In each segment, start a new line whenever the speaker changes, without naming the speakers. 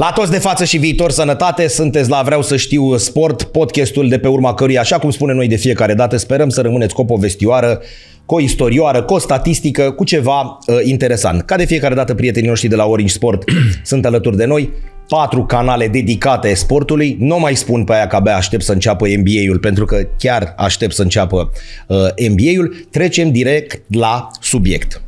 La toți de față și viitor sănătate, sunteți la Vreau să știu sport, podcastul de pe urma căruia, așa cum spunem noi de fiecare dată, sperăm să rămâneți cu o povestioară, cu o istorioară, cu o statistică, cu ceva uh, interesant. Ca de fiecare dată, prietenii noștri de la Orange Sport sunt alături de noi, patru canale dedicate sportului. Nu mai spun pe aia că abia aștept să înceapă NBA-ul, pentru că chiar aștept să înceapă uh, NBA-ul. Trecem direct la subiect.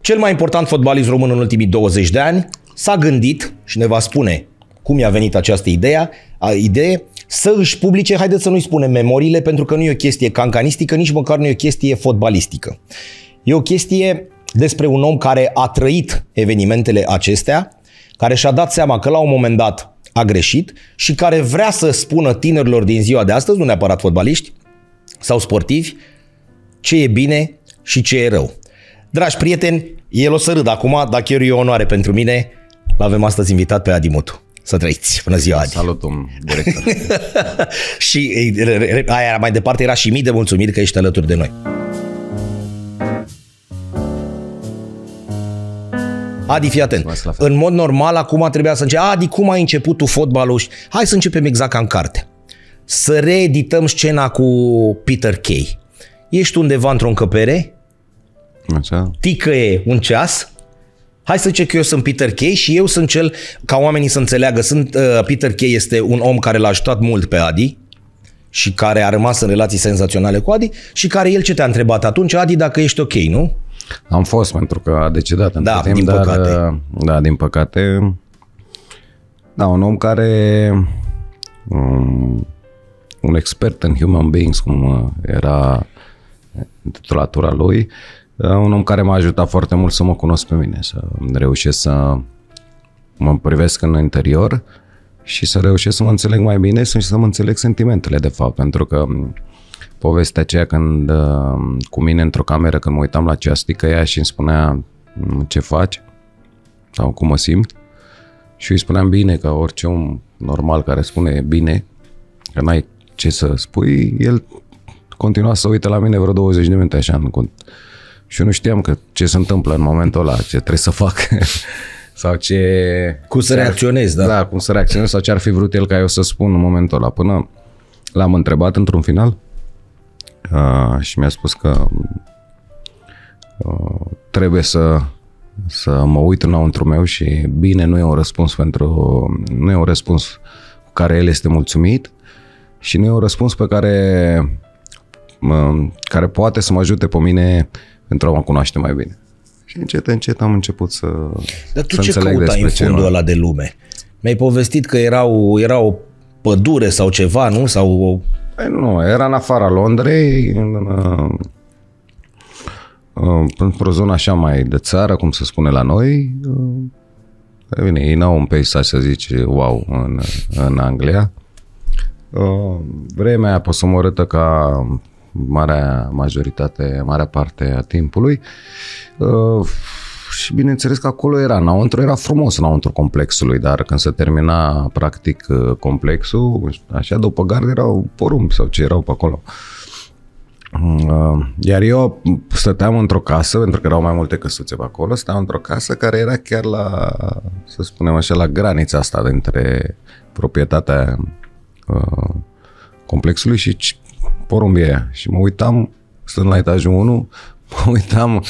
Cel mai important fotbalist român în ultimii 20 de ani s-a gândit și ne va spune cum i-a venit această idee, a, idee să își publice, haideți să nu-i spunem memoriile, pentru că nu e o chestie cancanistică, nici măcar nu e o chestie fotbalistică. E o chestie despre un om care a trăit evenimentele acestea, care și-a dat seama că la un moment dat a greșit și care vrea să spună tinerilor din ziua de astăzi, nu neapărat fotbaliști sau sportivi, ce e bine și ce e rău. Dragi prieteni, el o să râd acum, dar chiar e o onoare pentru mine. L-avem astăzi invitat pe Adi Mutu. Să trăiți. Bună ziua, Adi.
Salut, domn director.
și aia mai departe era și mii de mulțumiri că ești alături de noi. Adi, fii atent. În mod normal, acum trebuia să încep. Adi, cum ai început tu fotbalul? Hai să începem exact ca în carte. Să reedităm scena cu Peter Kay. Ești undeva într-o încăpere,
Așa.
ticăie un ceas, Hai să zice că eu sunt Peter Kay și eu sunt cel, ca oamenii să înțeleagă, sunt, uh, Peter Kay este un om care l-a ajutat mult pe Adi și care a rămas în relații senzaționale cu Adi și care el ce te-a întrebat atunci, Adi, dacă ești ok, nu?
Am fost pentru că a decedat între
Da,
timp,
din
dar,
păcate.
Da, din păcate. Da, un om care um, un expert în human beings, cum uh, era titulatura lui, uh, un om care m-a ajutat foarte mult să mă cunosc pe mine, să reușesc să mă privesc în interior și să reușesc să mă înțeleg mai bine și să mă înțeleg sentimentele, de fapt, pentru că um, povestea aceea când uh, cu mine într-o cameră, când mă uitam la ceas, ea și îmi spunea "Mm, ce faci? Sau cum mă simt? Și îi spuneam bine, ca orice om normal care spune bine, că n-ai ce să spui, el continua să uite la mine vreo 20 de minute așa în cont. Și eu nu știam că ce se întâmplă în momentul ăla, ce trebuie să fac sau ce...
Cum să
ce ar-
reacționezi, da.
Da, cum să reacționez sau ce ar fi vrut el ca eu să spun în momentul ăla. Până l-am întrebat într-un final uh, și mi-a spus că uh, trebuie să să mă uit înăuntru meu și bine nu e un răspuns pentru nu e un răspuns cu care el este mulțumit și nu e un răspuns pe care mă, care poate să mă ajute pe mine pentru a mă cunoaște mai bine. Și încet, încet am început să
Dar tu
să
ce
înțeleg
căutai în
despre ce
fundul
mă-
ăla de lume? Mi-ai povestit că erau, era o pădure sau ceva, nu? Sau o...
Păi nu, era în afara Londrei, în, uh, uh, într-o zonă așa mai de țară, cum se spune la noi. Uh, bine, ei n-au un peisaj să zici wow în, în Anglia. Uh, vremea aia posomorâtă ca marea majoritate, marea parte a timpului. Uh, și bineînțeles că acolo era, înăuntru era frumos înăuntru complexului, dar când se termina practic uh, complexul, așa după gard erau porumbi sau ce erau pe acolo. Uh, Iar eu stăteam într-o casă, pentru că erau mai multe căsuțe pe acolo, stăteam într-o casă care era chiar la, să spunem așa, la granița asta dintre proprietatea uh, complexului și ci- porumbii aia. Și mă uitam, stând la etajul 1, mă uitam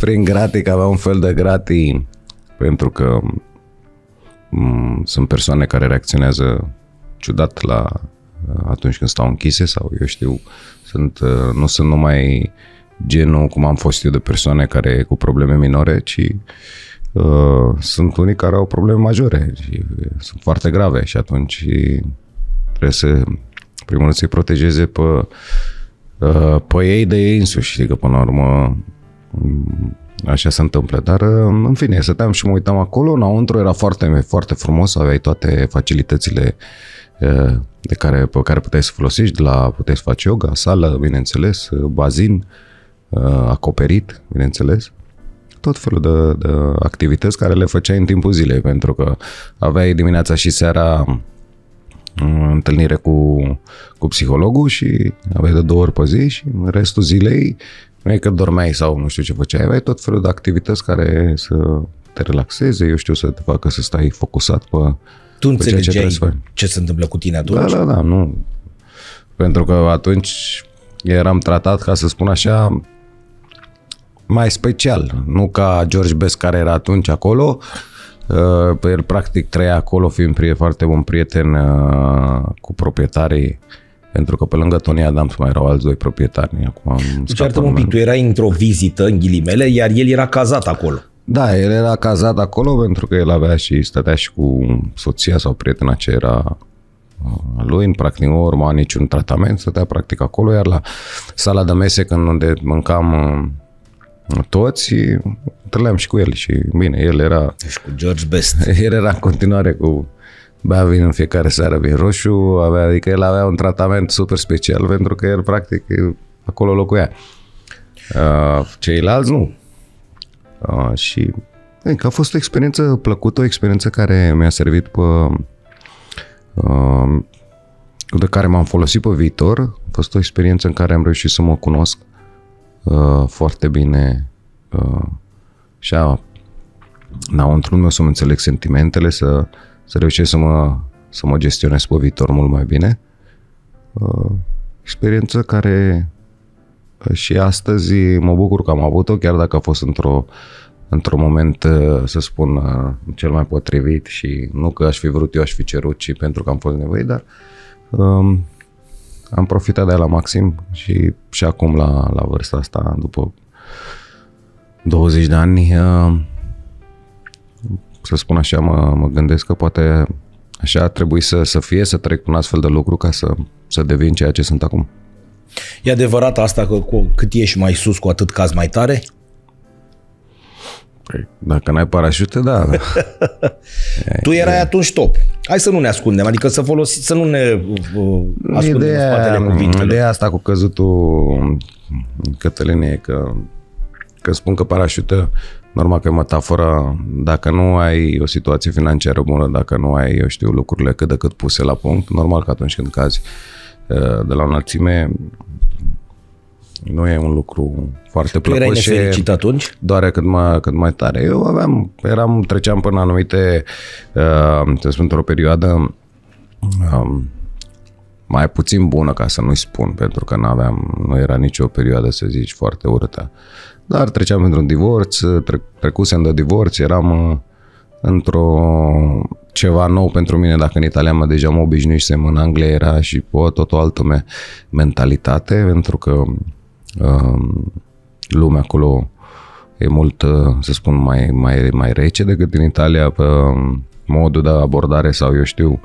prin gratii, că avea un fel de gratii, pentru că m- sunt persoane care reacționează ciudat la atunci când stau închise sau eu știu, sunt, uh, nu sunt numai genul cum am fost eu de persoane care cu probleme minore, ci uh, sunt unii care au probleme majore și uh, sunt foarte grave și atunci trebuie să, în primul rând, să-i protejeze pe, uh, pe ei de ei însuși, știi că până la urmă m, așa se întâmplă. Dar, uh, în fine, stăteam și mă uitam acolo, înăuntru era foarte, foarte frumos, aveai toate facilitățile uh, de care, pe care puteai să folosești, de la puteai să faci yoga, sală, bineînțeles, uh, bazin, uh, acoperit, bineînțeles tot felul de, de activități care le făceai în timpul zilei, pentru că aveai dimineața și seara uh, întâlnire cu, cu psihologul și aveai de două ori pe zi și în restul zilei nu e că dormeai sau nu știu ce făceai, aveai tot felul de activități care să te relaxeze, eu știu să te facă să stai focusat pe,
Tu
pe ceea ce
înțelegeai
trebuie să faci.
ce se întâmplă cu tine
Da,
atunci?
da, da, nu. Pentru că atunci eram tratat, ca să spun așa, mai special. Nu ca George Best care era atunci acolo. Uh, El practic trăia acolo fiind prie, foarte bun prieten uh, cu proprietarii pentru că pe lângă Tony Adams mai erau alți doi proprietari. Acum îmi
Deci
scapă
iartă un
numele.
pic, tu erai într-o vizită, în ghilimele, iar el era cazat acolo.
Da, el era cazat acolo pentru că el avea și stătea și cu soția sau prietena ce era uh, a lui, în practic nu urma niciun tratament, stătea practic acolo, iar la sala de mese când unde mâncam uh, toți, întâlneam și cu el și bine, el era,
Deci cu George Best.
el era în continuare cu bea vin în fiecare seară vin roșu, avea, adică el avea un tratament super special pentru că el practic acolo locuia. Uh, ceilalți nu. Uh, și e, că a fost o experiență plăcută, o experiență care mi-a servit pe uh, de care m-am folosit pe viitor. A fost o experiență în care am reușit să mă cunosc uh, foarte bine uh, și a, înăuntru meu să-mi înțeleg sentimentele, să, să reușesc să mă, să mă gestionez pe viitor mult mai bine. Uh, experiență care uh, și astăzi mă bucur că am avut-o, chiar dacă a fost într-o într-un moment, uh, să spun, uh, cel mai potrivit și nu că aș fi vrut eu, aș fi cerut, ci pentru că am fost nevoit, dar um, am profitat de ea la maxim și, și acum la, la vârsta asta, după 20 de ani, uh, să spun așa, mă, mă gândesc că poate așa ar trebui să, să fie, să trec un astfel de lucru ca să, să devin ceea ce sunt acum.
E adevărat asta că cu cât ești mai sus, cu atât caz mai tare?
Păi, dacă n-ai parașute, da.
Tu erai atunci top. Hai să nu ne ascundem, adică să folosi, să nu ne uh, ascundem în spatele cuvintelor.
ideea asta cu căzutul Cătăline e că, că spun că parașută, normal că e metaforă, dacă nu ai o situație financiară bună, dacă nu ai, eu știu, lucrurile cât de cât puse la punct, normal că atunci când cazi uh, de la o înălțime, nu e un lucru foarte
Tu erai
plăcut și
nefericit atunci?
doare cât mai, cât mai tare. Eu aveam, eram, treceam până anumite, uh, să spun, într-o perioadă um, mai puțin bună, ca să nu-i spun, pentru că nu aveam, nu era nicio perioadă, să zici, foarte urâtă. Dar treceam pentru un divorț, tre- trecusem de divorț, eram uh, într-o ceva nou pentru mine, dacă în Italia mă deja mă obișnuisem, în Anglia era și o tot o altă me- mentalitate, pentru că um, lumea acolo e mult, uh, să spun, mai, mai, mai rece decât în Italia pe um, modul de abordare sau eu știu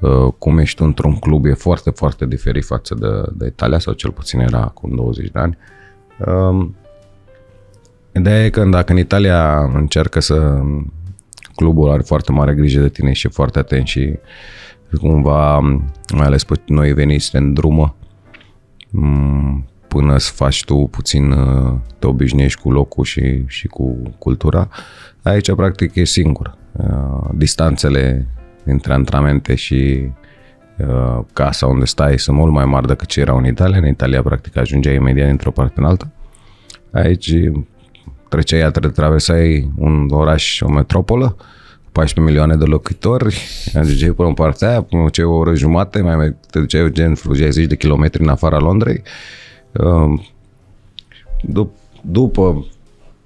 uh, cum ești tu într-un club e foarte, foarte diferit față de, de Italia sau cel puțin era acum 20 de ani. Um, Ideea e că dacă în Italia încearcă să clubul are foarte mare grijă de tine și e foarte atent și cumva, mai ales pe noi veniți în drumă, m, până să faci tu puțin, uh, te obișnuiești cu locul și, și cu cultura, aici practic e singur. Uh, Distanțele între antrenamente și uh, casa unde stai sunt mult mai mari decât ce erau în Italia. În Italia practic ajungeai imediat dintr-o parte în alta. Aici treceai, tra- traversai un oraș, o metropolă, 14 milioane de locuitori, ajungeai până în partea aia, până ce o oră jumate, mai, mai te duceai gen vreo 60 de kilometri în afara Londrei. Uh, dup- după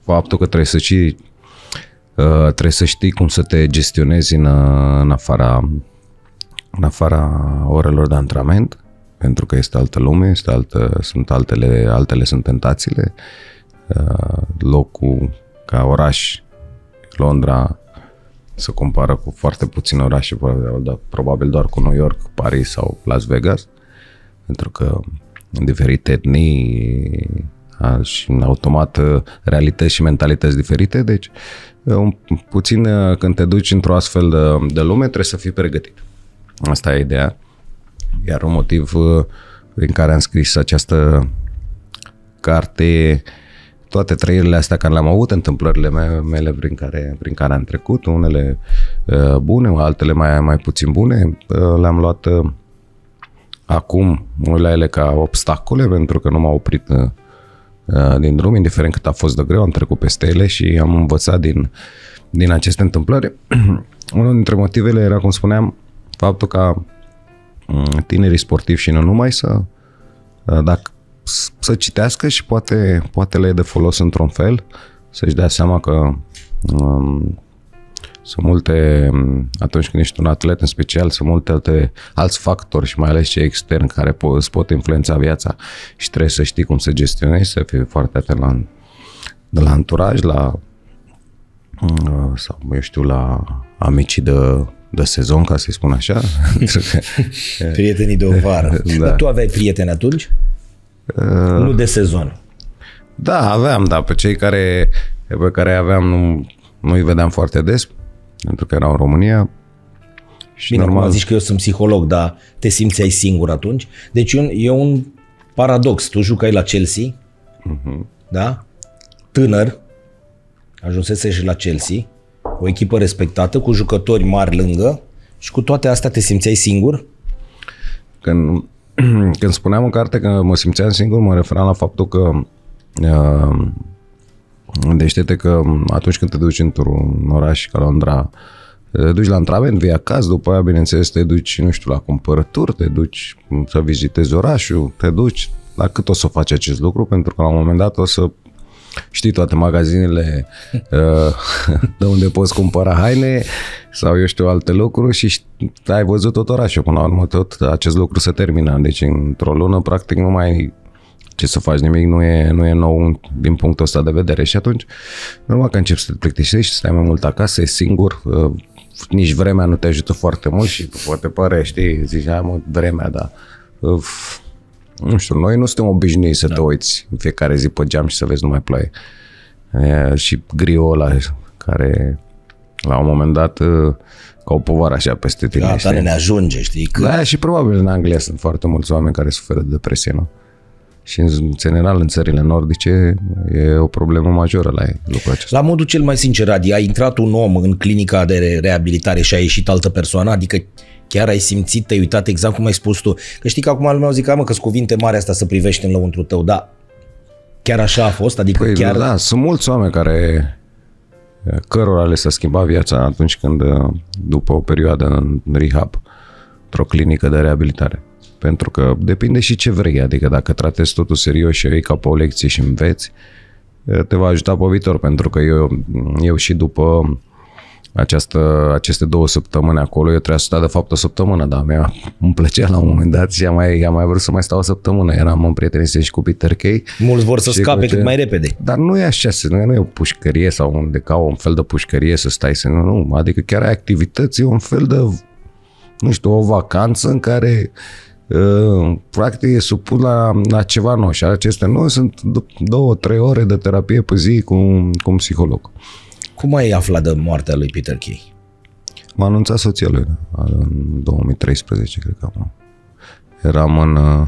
faptul că trebuie să știi uh, trebuie să știi cum să te gestionezi în, uh, în afara în afara orelor de antrenament, pentru că este altă lume, este altă, sunt altele, altele sunt tentațiile. Uh, Locul ca oraș, Londra, se compară cu foarte puține orașe, probabil- probabil doar cu New York, Paris sau Las Vegas, pentru că în diferite etnii a, și în automat uh, realități și mentalități diferite, deci uh, un, puțin uh, când te duci într-o astfel de, de lume trebuie să fii pregătit. Asta e ideea. Iar un motiv uh, prin care am scris această carte toate trăirile astea care le-am avut, întâmplările me- mele prin care, prin care am trecut, unele uh, bune, altele mai, mai puțin bune, uh, le-am luat uh, acum, mă uit la ele ca obstacole, pentru că nu m-au oprit uh, uh, din drum, indiferent cât a fost de greu, am trecut peste ele și am învățat din, din aceste întâmplări, unul dintre motivele era, cum spuneam, faptul ca mm, tinerii sportivi și nu numai să, dacă, să citească și poate, poate le e de folos într-un fel, să-și dea seama că um, sunt multe, atunci când ești un atlet în special, sunt multe alte, alți factori și mai ales cei externi care po- îți pot influența viața și trebuie să știi cum să gestionezi, să fii foarte atent la, de la anturaj, la uh, sau eu știu, la amicii de, de sezon, ca să-i spun așa.
Prietenii de o vară. da. Dar tu aveai prieteni atunci? Uh, nu de sezon.
Da, aveam, da. Pe cei care, pe care aveam nu, nu-i vedeam foarte des, pentru că erau în România.
Și Bine, normal... zici că eu sunt psiholog, dar te simțeai singur atunci? Deci e un paradox. Tu jucai la Chelsea, uh-huh. da? Tânăr, ajunsese și la Chelsea, o echipă respectată, cu jucători mari lângă și cu toate astea te simțeai singur?
Când, când spuneam în carte că mă simțeam singur, mă referam la faptul că uh, Gândește-te că atunci când te duci într-un oraș ca Londra, te duci la antrenament, vii acasă, după aia, bineînțeles, te duci, nu știu, la cumpărături, te duci să vizitezi orașul, te duci, la cât o să faci acest lucru? Pentru că la un moment dat o să știi toate magazinele uh, de unde poți cumpăra haine sau eu știu alte lucruri și ai văzut tot orașul până la urmă tot acest lucru se termină. Deci într-o lună practic nu mai ce să faci, nimic nu e, nu e nou din punctul ăsta de vedere. Și atunci, normal că începi să te plictisești, să stai mai mult acasă, e singur, uh, nici vremea nu te ajută foarte mult și poate pare, știi, zici, hai mă, vremea, da. Uf, nu știu, noi nu suntem obișnuiți să da. te uiți în fiecare zi pe geam și să vezi numai ploaie. E, și griul ăla care la un moment dat uh, ca o povară așa peste tine.
Gata, ne ajunge, știi?
Că... Da, și probabil în Anglia sunt foarte mulți oameni care suferă de depresie, nu? Și în general în țările nordice e o problemă majoră la lucrul acesta.
La modul cel mai sincer, Adi, a intrat un om în clinica de reabilitare și a ieșit altă persoană? Adică chiar ai simțit, te-ai uitat exact cum ai spus tu? Că știi că acum lumea zic, mă, că cuvinte mari asta să privești în lăuntru tău, da, chiar așa a fost? Adică
păi,
chiar...
Da, sunt mulți oameni care cărora le s-a schimbat viața atunci când, după o perioadă în rehab, într-o clinică de reabilitare. Pentru că depinde și ce vrei, adică dacă tratezi totul serios și iei ca pe o lecție și înveți, te va ajuta pe viitor, pentru că eu, eu și după această, aceste două săptămâni acolo, eu trebuia să stau de fapt o săptămână, dar mi-a, îmi plăcea la un moment dat și am mai, am mai vrut să mai stau o săptămână. Eram în prietenise și cu Peter Kay.
Mulți vor să scape cât mai repede.
Dar nu e așa, nu, nu e o pușcărie sau unde ca un fel de pușcărie să stai să nu, nu, adică chiar ai activități, e un fel de, nu știu, o vacanță în care Uh, practic e supus la, la ceva nou și acestea noi sunt două, trei ore de terapie pe zi cu, cu un psiholog.
Cum ai aflat de moartea lui Peter Kay?
M-a anunțat soția lui în 2013, cred că am. Eram în... Uh,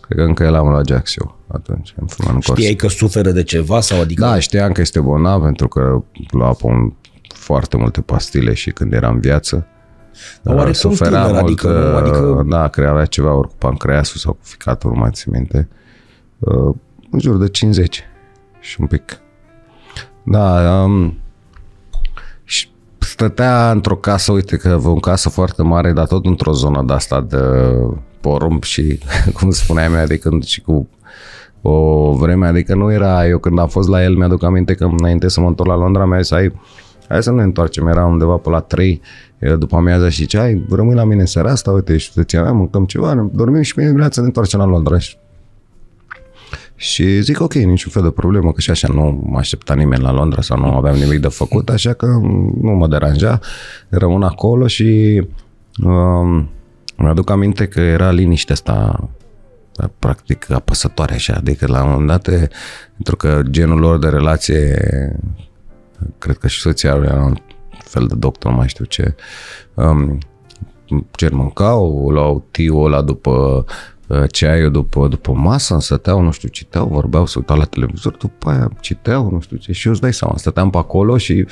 cred că încă eram la Jacksio atunci, în
în Știai că suferă de ceva sau adică...
Da, știam că este bolnav pentru că lua pe un, foarte multe pastile și când era în viață
dar oare suferea tânăr, mult, adică, adică...
da, că avea ceva ori cu pancreasul sau cu ficatul, nu mai țin minte. Uh, în jur de 50 și un pic. Da, um, și stătea într-o casă, uite că o casă foarte mare, dar tot într-o zonă de asta de porumb și, cum spuneam, adică și cu o vreme, adică nu era, eu când am fost la el, mi-aduc aminte că înainte să mă întorc la Londra, mi-a zis, hai, hai să ne întoarcem, era undeva pe la 3 după amiaza și ce rămâi la mine în seara asta, uite, și soția mea, mâncăm ceva, dormim și mine dimineața ne întoarcem la Londra. Și zic, ok, niciun fel de problemă, că și așa nu mă aștepta nimeni la Londra sau nu aveam nimic de făcut, așa că nu mă deranja, rămân acolo și um, mi-aduc aminte că era liniște asta practic apăsătoare așa, adică la un moment dat, pentru că genul lor de relație, cred că și soția lui era fel de doctor, mai știu ce. Um, cer mâncau, luau tiu ăla după uh, ceaiul după, după masă, stăteau, nu știu, citeau, vorbeau, se uitau la televizor, după aia citeau, nu știu ce, și eu îți dai seama, stăteam pe acolo și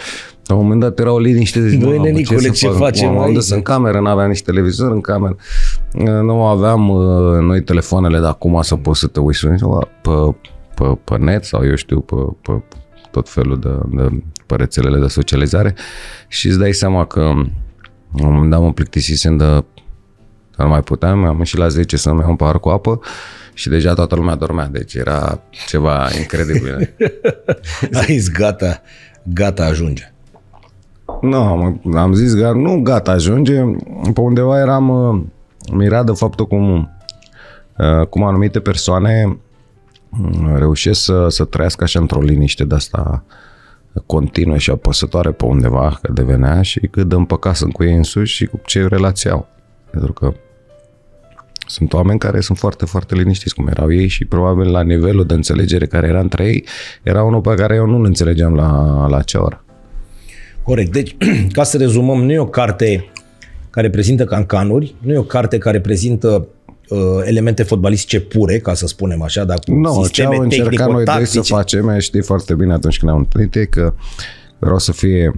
la un moment dat era o liniște de
Băi, nenicule, ce, ce facem
M-am dus în cameră, nu aveam nici televizor în cameră, uh, nu aveam uh, noi telefoanele de acum să poți să te uiți pe, pe, pe net sau eu știu, pe, pe tot felul de, de pe rețelele de socializare și îți dai seama că la un moment dat mă plictisisem de nu mai puteam, am ieșit la 10 să-mi iau un pahar cu apă și deja toată lumea dormea, deci era ceva incredibil.
Ai zis, gata, gata, ajunge.
Nu, am, am zis, gata, nu, gata, ajunge. Pe undeva eram uh, mirat de faptul cum, uh, cum anumite persoane uh, reușesc să, să trăiască așa într-o liniște de asta continuă și apăsătoare pe undeva, că devenea și cât de împăcat sunt cu ei însuși și cu ce relație au. Pentru că sunt oameni care sunt foarte, foarte liniștiți cum erau ei și probabil la nivelul de înțelegere care era între ei, era unul pe care eu nu-l înțelegeam la, la acea oră.
Corect. Deci, ca să rezumăm, nu e o carte care prezintă cancanuri, nu e o carte care prezintă uh, elemente fotbalistice pure, ca să spunem așa, dar cu
Nu, ce
sisteme
am încercat noi doi să
tehnico-tactice.
facem, știi foarte bine atunci când am întâlnit, e că vreau să fie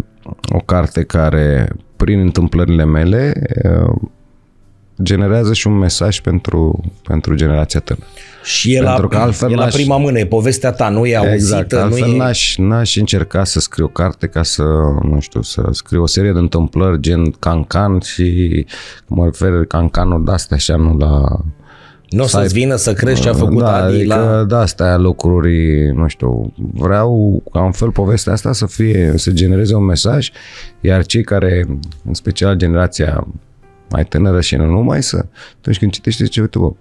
o carte care, prin întâmplările mele, uh, generează și un mesaj pentru, pentru generația tânără.
Și e la,
Pentru că altfel
e la
n-aș-
prima mână, e povestea ta, nu e auzită,
Exact, altfel
nu e...
n-aș, n-aș încerca să scriu o carte ca să, nu știu, să scriu o serie de întâmplări gen cancan și mă refer cancanul de-astea așa, nu la...
Nu o să-ți vină să crezi ce a făcut
da,
Adi
adică,
la...
da, astea lucruri, nu știu, vreau ca un fel povestea asta să fie, să genereze un mesaj, iar cei care, în special generația mai tânără și nu numai, să, atunci când citește, zice, uite, bă,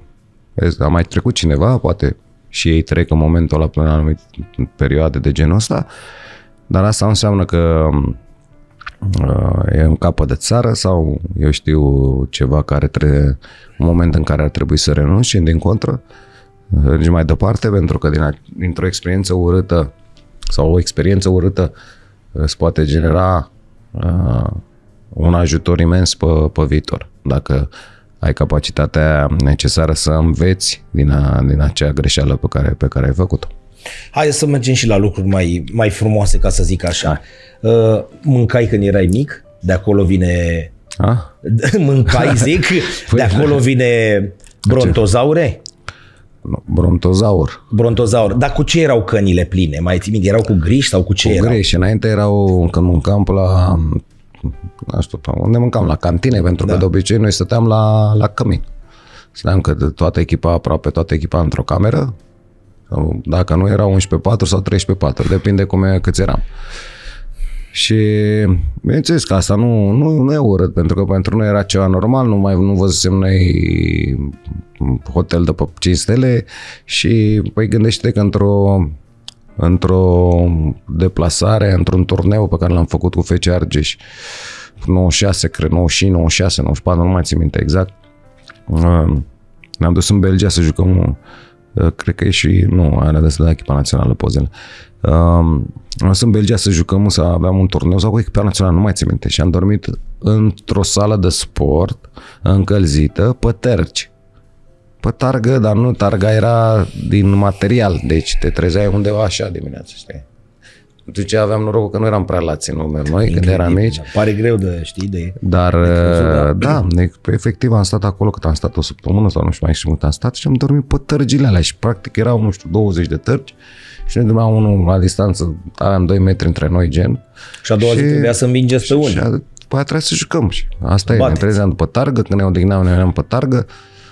vezi, a mai trecut cineva, poate și ei trec în momentul ăla până la anumite perioade de genul ăsta, dar asta nu înseamnă că uh, e în capăt de țară sau eu știu ceva care trebuie, un moment în care ar trebui să renunți și din contră mergi mai departe pentru că din a, dintr-o experiență urâtă sau o experiență urâtă îți poate genera uh, un ajutor imens pe, pe viitor. Dacă ai capacitatea necesară să înveți din, a, din acea greșeală pe care, pe care ai făcut-o.
Hai să mergem și la lucruri mai, mai frumoase, ca să zic așa. Uh, mâncai când erai mic, de acolo vine...
A?
Mâncai, zic, de acolo vine brontozaure?
Nu, Brontozaur.
Brontozaur. Dar cu ce erau cănile pline? Mai ții minte? Erau cu griși sau cu ce
Cu
erau?
greș. Înainte erau, când mâncam pe la, nu știu, pe unde mâncam? La cantine, pentru da. că de obicei noi stăteam la, la cămin. Stăteam că de toată echipa, aproape toată echipa într-o cameră, sau dacă nu era 11 pe 4 sau 13 pe 4, depinde cum e, câți eram. Și bineînțeles că asta nu, nu, nu e urât, pentru că pentru noi era ceva normal, nu mai nu văzusem noi hotel de pe 5 stele și păi gândește că într-o într-o deplasare, într-un turneu pe care l-am făcut cu FC Argeș, 96, cred, 95, 96, 94, nu mai țin minte exact. Uh, Ne-am dus în Belgia să jucăm, uh, cred că e și, nu, alea de la echipa națională pozele. Uh, Am dus în Belgia să jucăm, să aveam un turneu sau cu echipa națională, nu mai țin minte. Și am dormit într-o sală de sport încălzită pe terci pe targă, dar nu, targa era din material, deci te trezeai undeva așa dimineața, știi? Atunci aveam norocul că nu eram prea lați în număr noi când eram mici,
Pare greu de, știi, de...
dar da, da de, efectiv am stat acolo cât am stat o săptămână sau nu știu mai știu cât am stat și am dormit pe tărgile alea și practic erau, nu știu, 20 de tărgi și ne dormeam unul la distanță, aveam 2 metri între noi gen.
Și a doua zi trebuia să învingeți pe unii.
Și a, după aia trebuia să jucăm și asta e, ne
Bateți.
trezeam după targă, când ne odihneam, ne veneam pe targă,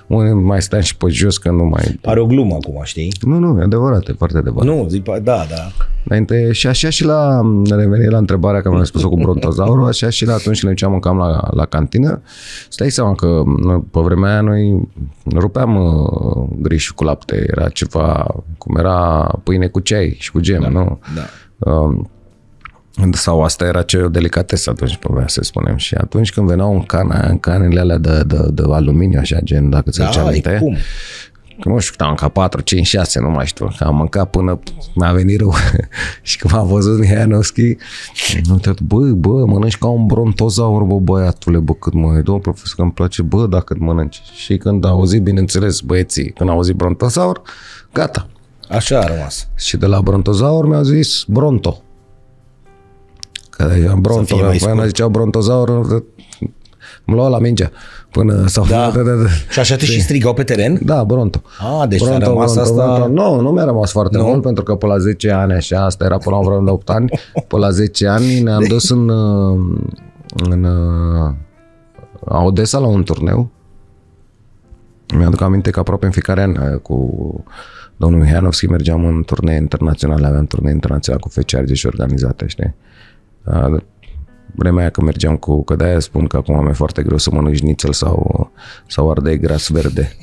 unii mai stăm și pe jos că nu mai...
Pare o glumă acum, știi?
Nu, nu, e adevărat, e foarte adevărat.
Nu, zic, da, da.
Înainte, și așa și la, reveni la întrebarea care mi-a spus-o cu brontozaurul, așa și la atunci când ne duceam mâncam la, la cantină, stai seama că noi, pe vremea aia noi rupeam uh, griș cu lapte, era ceva, cum era pâine cu ceai și cu gem, da, nu?
da.
Um, sau asta era ce o delicatesă atunci pe vremea, să spunem. Și atunci când veneau în cana, în canele alea de, de, de aluminiu, așa, gen, dacă ți-l
Da,
aminte,
e cum?
Că nu știu, am ca 4, 5, 6, nu mai știu. Că am mâncat până mi-a venit rău. și când m-a văzut Mihaianovski, am uitat, bă, bă, mănânci ca un brontozaur, bă, băiatule, bă, cât mănânci. Domnul profesor, că îmi place, bă, dacă îți mănânci. Și când a auzit, bineînțeles, băieții, când au auzit brontozaur, gata.
Așa a rămas.
Și de la brontozaur mi-au zis bronto. Că era bronto,
fie mai
că până
scurt.
ziceau brontozaur, Îmi luau la mingea până sau...
Da. Și așa te și strigau pe teren?
Da, Bronto.
Ah, deci ți-a rămas
Bronto,
asta...
Bronto. Nu, nu mi-a rămas foarte mult, pentru că pe la 10 ani, așa, asta era până la vreo 8 ani, pe la 10 ani ne-am dus în, uh, în uh, Odessa la un turneu. Mi-aduc aminte că aproape în fiecare an uh, cu domnul Mihailovski mergeam în turnee internaționale, aveam turnee internaționale cu feciari și organizate, știi? Uh, vremea aia că mergeam cu, că de-aia spun că acum mi-e foarte greu să mănânci nițel sau, sau ardei gras verde.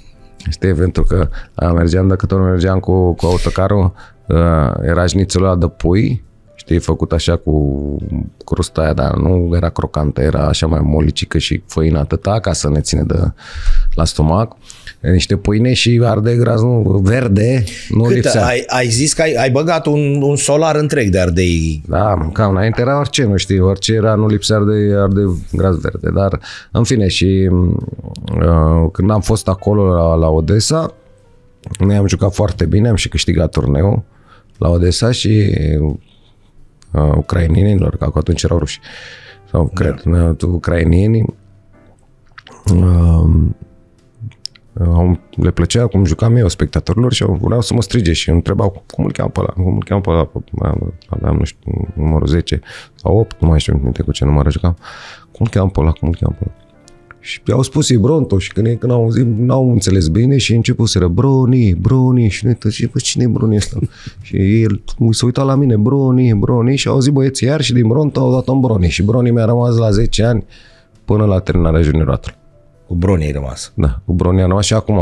Știi, pentru că a, mergeam, dacă tot mergeam cu, cu autocarul, a, era șnițelul ăla de pui, știi, făcut așa cu crusta aia, dar nu era crocantă, era așa mai molicică și făină atâta ca să ne ține de la stomac niște pâine și ardei gras nu, verde, nu
Cât,
lipsea.
ai, ai zis că ai, ai băgat un, un solar întreg de ardei.
Da, cam înainte era orice, nu știi, orice era, nu lipsea de ardei gras verde, dar în fine și uh, când am fost acolo la, la Odessa, noi am jucat foarte bine, am și câștigat turneul la Odessa și uh, ucrainienilor, că atunci erau ruși, sau cred, da. ucrainienii, uh, au, le plăcea cum jucam eu spectatorilor și vreau să mă strige și întrebau cum îl cheamă pe ăla, cum îl cheamă pe ăla, aveam, nu știu, numărul 10 sau 8, nu mai știu minte cu ce număr jucam, cum îl cheamă pe ăla, cum îl cheamă pe ăla. Și au spus ei Bronto. Și când, când au auzit, n-au înțeles bine și începuseră Broni, Broni. Și noi și bă, cine e Broni ăsta? și el se uita la mine, Broni, Broni. Și au zis băieții iar și din Bronto au dat un Broni. Și Broni mi-a rămas la 10 ani până la terminarea junioratului.
Cu Broni ai rămas.
Da, cu Broni am rămas și acum,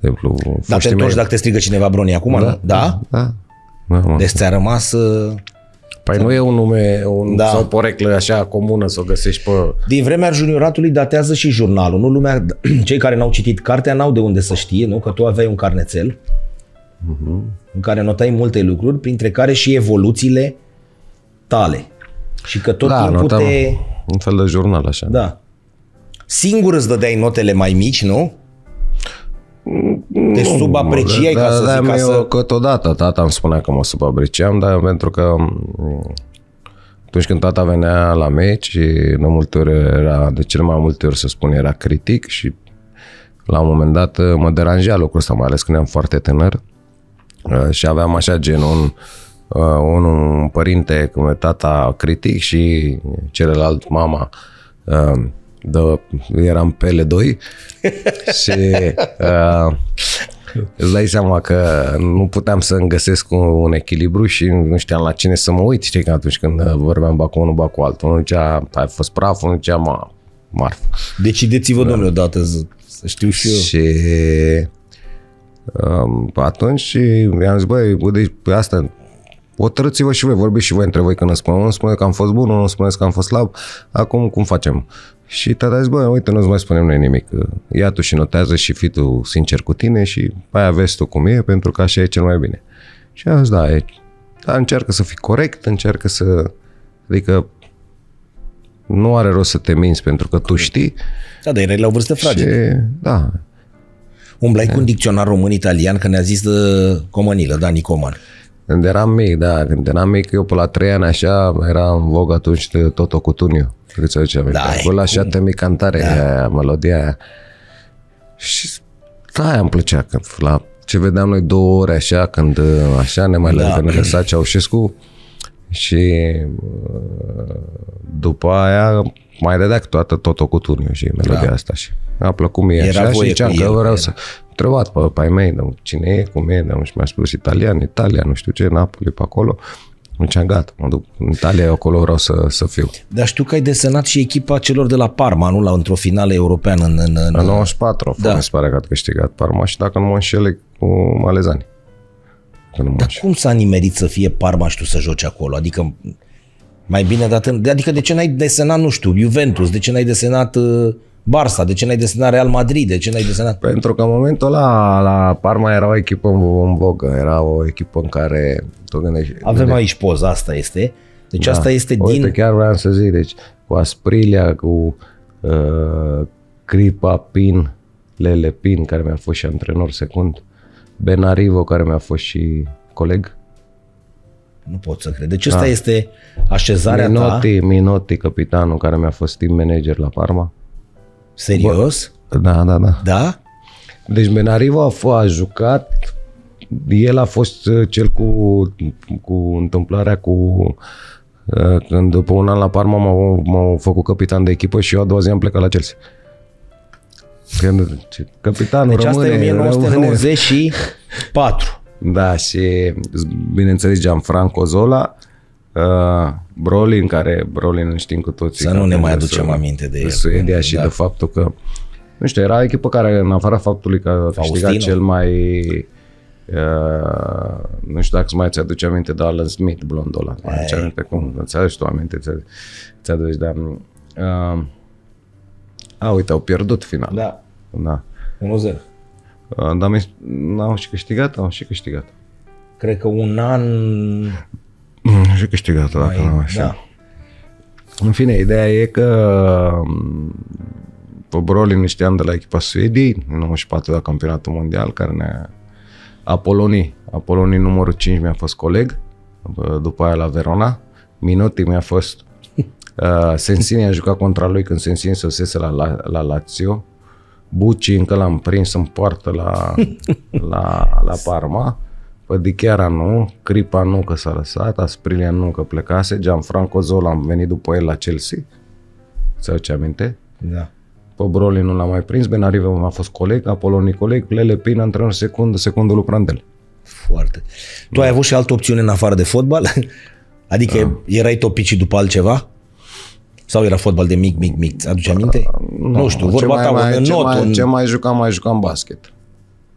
de exemplu,
Dar te întorci dacă te strigă cineva Broni acum,
da,
nu? Da?
Da. da mă.
Deci ți-a rămas... uh,
Păi nu e un nume un,
Da.
da. sau poreclă așa comună să o găsești pe...
Din vremea junioratului datează și jurnalul. Nu lumea, cei care n-au citit cartea n-au de unde să știe, nu? Că tu aveai un carnețel în care notai multe lucruri, printre care și evoluțiile tale. Și că tot
da,
timpul
notam
te...
un fel de jurnal așa.
Da. Singur îți dădeai notele mai mici, nu? Te subapreciai, ca să
da,
zic,
da,
ca
eu
să...
câteodată tata îmi spunea că mă subapreciam, dar pentru că m, atunci când tata venea la meci, de multe ori era, de cele mai multe ori să spun, era critic și la un moment dat mă deranja lucrul ăsta, mai ales când eram foarte tânăr Uh, și aveam așa gen un, uh, un, un părinte, cum e tata critic și celălalt mama uh, de, eram pe ele doi și uh, îți dai seama că nu puteam să-mi găsesc un, un echilibru și nu știam la cine să mă uit, știi, că atunci când uh, vorbeam ba cu unul, ba cu altul. Unul zicea, ai fost praf, unul zicea, ma, marfă.
Decideți-vă, domnule, odată, să, să știu și eu.
Și um, atunci și i-am zis, băi, deci pe asta hotărâți-vă și voi, vorbiți și voi între voi când îmi spune. Unul spune că am fost bun, unul spune că am fost slab, acum cum facem? Și tata a zis, băi, uite, nu-ți mai spunem noi nimic. Ia tu și notează și fii tu sincer cu tine și aia vezi tu cum e, pentru că așa e cel mai bine. Și am zis, da, e, dar încearcă să fii corect, încearcă să... Adică nu are rost să te minți pentru că tu știi.
Da, dar erai la o vârstă fragedă.
Și, da,
Umblai cu un dicționar român-italian, că ne-a zis de Comănilă, da, Nicoman.
Când eram mic, da, când eram mic, eu pe la trei ani așa, era în vogă atunci de Toto Cutuniu. Cred să zice,
Da, e
Acolo așa te mic cantare, da. aia, melodia aia. Și da, aia îmi plăcea, că la ce vedeam noi două ore așa, când așa ne mai
Da.
da. ne lăsa Ceaușescu și uh, după aia mai dădea toată Toto Cutuniu și melodia
Da.
asta și a plăcut mie
Era
așa și
voie
ziceam
cu
că
el,
vreau
era.
să întrebat pe, pe ai mei, de cine e, cum e, de și mi-a spus italian, Italia, nu știu ce, Napoli pe acolo. Ziceam, gata, mă duc în Italia, eu acolo vreau să, să fiu.
Dar știu că ai desenat și echipa celor de la Parma, nu? La într-o finală europeană în... în, în
În 94 a fost,
Da.
mi se pare că a câștigat Parma și dacă nu mă înșele cu Malezani. Că nu mă
Dar
înșel.
cum s-a nimerit să fie Parma și tu să joci acolo? Adică mai bine dat în... Adică de ce n-ai desenat, nu știu, Juventus? De ce n-ai desenat uh, Barça? De ce n-ai desenat Real Madrid? De ce n-ai desenat...
Pentru că în momentul ăla la Parma era o echipă în, în vogă, era o echipă în care tu gândești,
Avem aici poza, asta este. Deci asta este
Da. Uite,
din...
chiar vreau să zic, deci cu Asprilia, cu uh, Cripa Pin, Lele Pin, care mi-a fost și antrenor secund, Benarivo, care mi-a fost și coleg,
Nu pot să cred. Deci asta este așezarea ta.
Minotti, Minotti, capitanul care mi-a fost team manager la Parma.
Serios?
Da, da, da.
Da?
Deci Benarivo a, f- a jucat, el a fost uh, cel cu, cu întâmplarea cu uh, când după un an la Parma m-au, m-au făcut capitan de echipă și eu a doua zi am plecat la Chelsea. Când, ce- capitanul
Deci asta
rămâne,
e
rămâne,
1994.
Da, și bineînțeles Gianfranco Zola, uh, Brolin, care Brolin știm cu toții.
Să
că
nu ne mai
de
aducem
Su-
aminte de el.
Suedia și
Da.
de faptul că nu știu, era o echipă care, în afara faptului că a câștigat
Faustino.
cel mai Uh, nu știu dacă îți mai ți-aduce aminte de Alan Smith, blondul ăla. Mai aduce aminte cum? Îți aduci tu aminte? Ți- Ți-aduci, da. Uh, a, uite, au pierdut final.
Da.
da.
1-0.
Uh, dar mi- n-au și câștigat? Au și câștigat.
Cred că un an
Mm, și câștigat, dacă nu
mai...
așa.
Da.
În fine, ideea e că m, pe Brolin îl știam de la echipa Suediei, în 94 la campionatul mondial, care ne Apolonii. Apolonii numărul 5 mi-a fost coleg, bă, după aia la Verona. Minotti mi-a fost uh, Sensini a jucat contra lui când Sensini sosese la, la, la Lazio. Bucci încă l-am prins în poartă la, la, la Parma. Pe Dichiara nu, Cripa nu că s-a lăsat, Asprilia nu că plecase, Gianfranco Zola am venit după el la Chelsea. Să ce aminte?
da.
Pe Brolin nu l-am mai prins, Benarive m-a fost coleg, Apoloni coleg, Lele Pin, antrenor secund, secundul lui Prandel.
Foarte. Tu ai avut și altă opțiune în afară de fotbal? Adică da. erai topicii după altceva? Sau era fotbal de mic, mic, mic? Aduce aminte? Nu, nu știu,
ce
vorba
mai,
ta,
mai,
în
ce,
not,
mai,
un...
ce mai jucam, mai jucam basket.